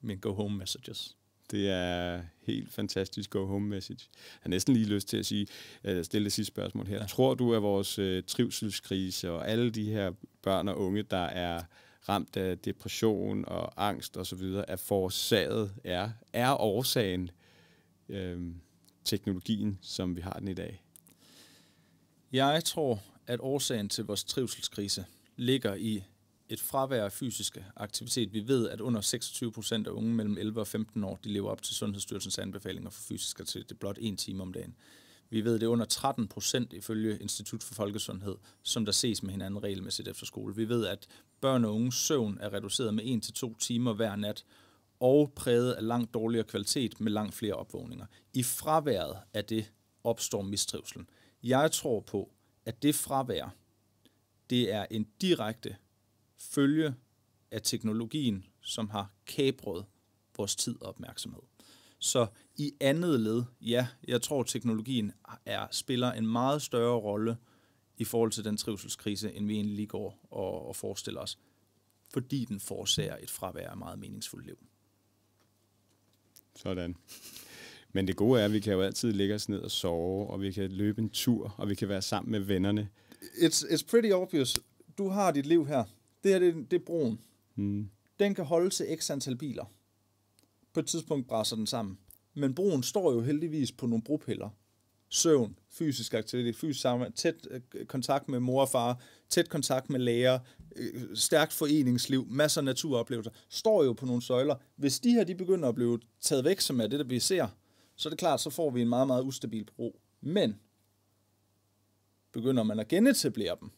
Speaker 1: min go-home messages.
Speaker 3: Det er helt fantastisk go home message. Jeg har næsten lige lyst til at sige, uh, stille det sidste spørgsmål her. Ja. Tror du, at vores uh, trivselskrise og alle de her børn og unge, der er ramt af depression og angst osv., er forårsaget, er, er årsagen uh, teknologien, som vi har den i dag?
Speaker 1: Jeg tror, at årsagen til vores trivselskrise ligger i et fravær af fysisk aktivitet. Vi ved, at under 26 procent af unge mellem 11 og 15 år, de lever op til Sundhedsstyrelsens anbefalinger for fysisk aktivitet. Det er blot en time om dagen. Vi ved, det er under 13 procent ifølge Institut for Folkesundhed, som der ses med hinanden regelmæssigt efter skole. Vi ved, at børn og unges søvn er reduceret med 1-2 timer hver nat, og præget af langt dårligere kvalitet med langt flere opvågninger. I fraværet af det opstår mistrivselen. Jeg tror på, at det fravær, det er en direkte følge af teknologien, som har kabret vores tid og opmærksomhed. Så i andet led, ja, jeg tror, at teknologien er, spiller en meget større rolle i forhold til den trivselskrise, end vi egentlig lige går og, og forestiller os, fordi den forårsager et fravær af meget meningsfuldt liv.
Speaker 3: Sådan. Men det gode er, at vi kan jo altid ligge os ned og sove, og vi kan løbe en tur, og vi kan være sammen med vennerne.
Speaker 1: It's, it's pretty obvious. Du har dit liv her. Det her, det, det er broen.
Speaker 3: Mm.
Speaker 1: Den kan holde til x antal biler. På et tidspunkt brænder den sammen. Men broen står jo heldigvis på nogle bropiller. Søvn, fysisk aktivitet, fysisk samvær, tæt øh, kontakt med mor og far, tæt kontakt med læger, øh, stærkt foreningsliv, masser af naturoplevelser, står jo på nogle søjler. Hvis de her de begynder at blive taget væk, som er det, der vi ser, så er det klart, så får vi en meget, meget ustabil bro. Men begynder man at genetablere dem,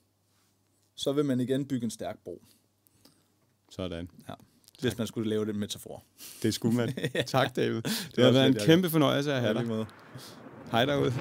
Speaker 1: så vil man igen bygge en stærk bro.
Speaker 3: Sådan.
Speaker 1: Ja. Hvis tak. man skulle lave det metafor.
Speaker 3: Det skulle man. tak, David. Det, det har været en kæmpe fornøjelse at have dig. Hej derude.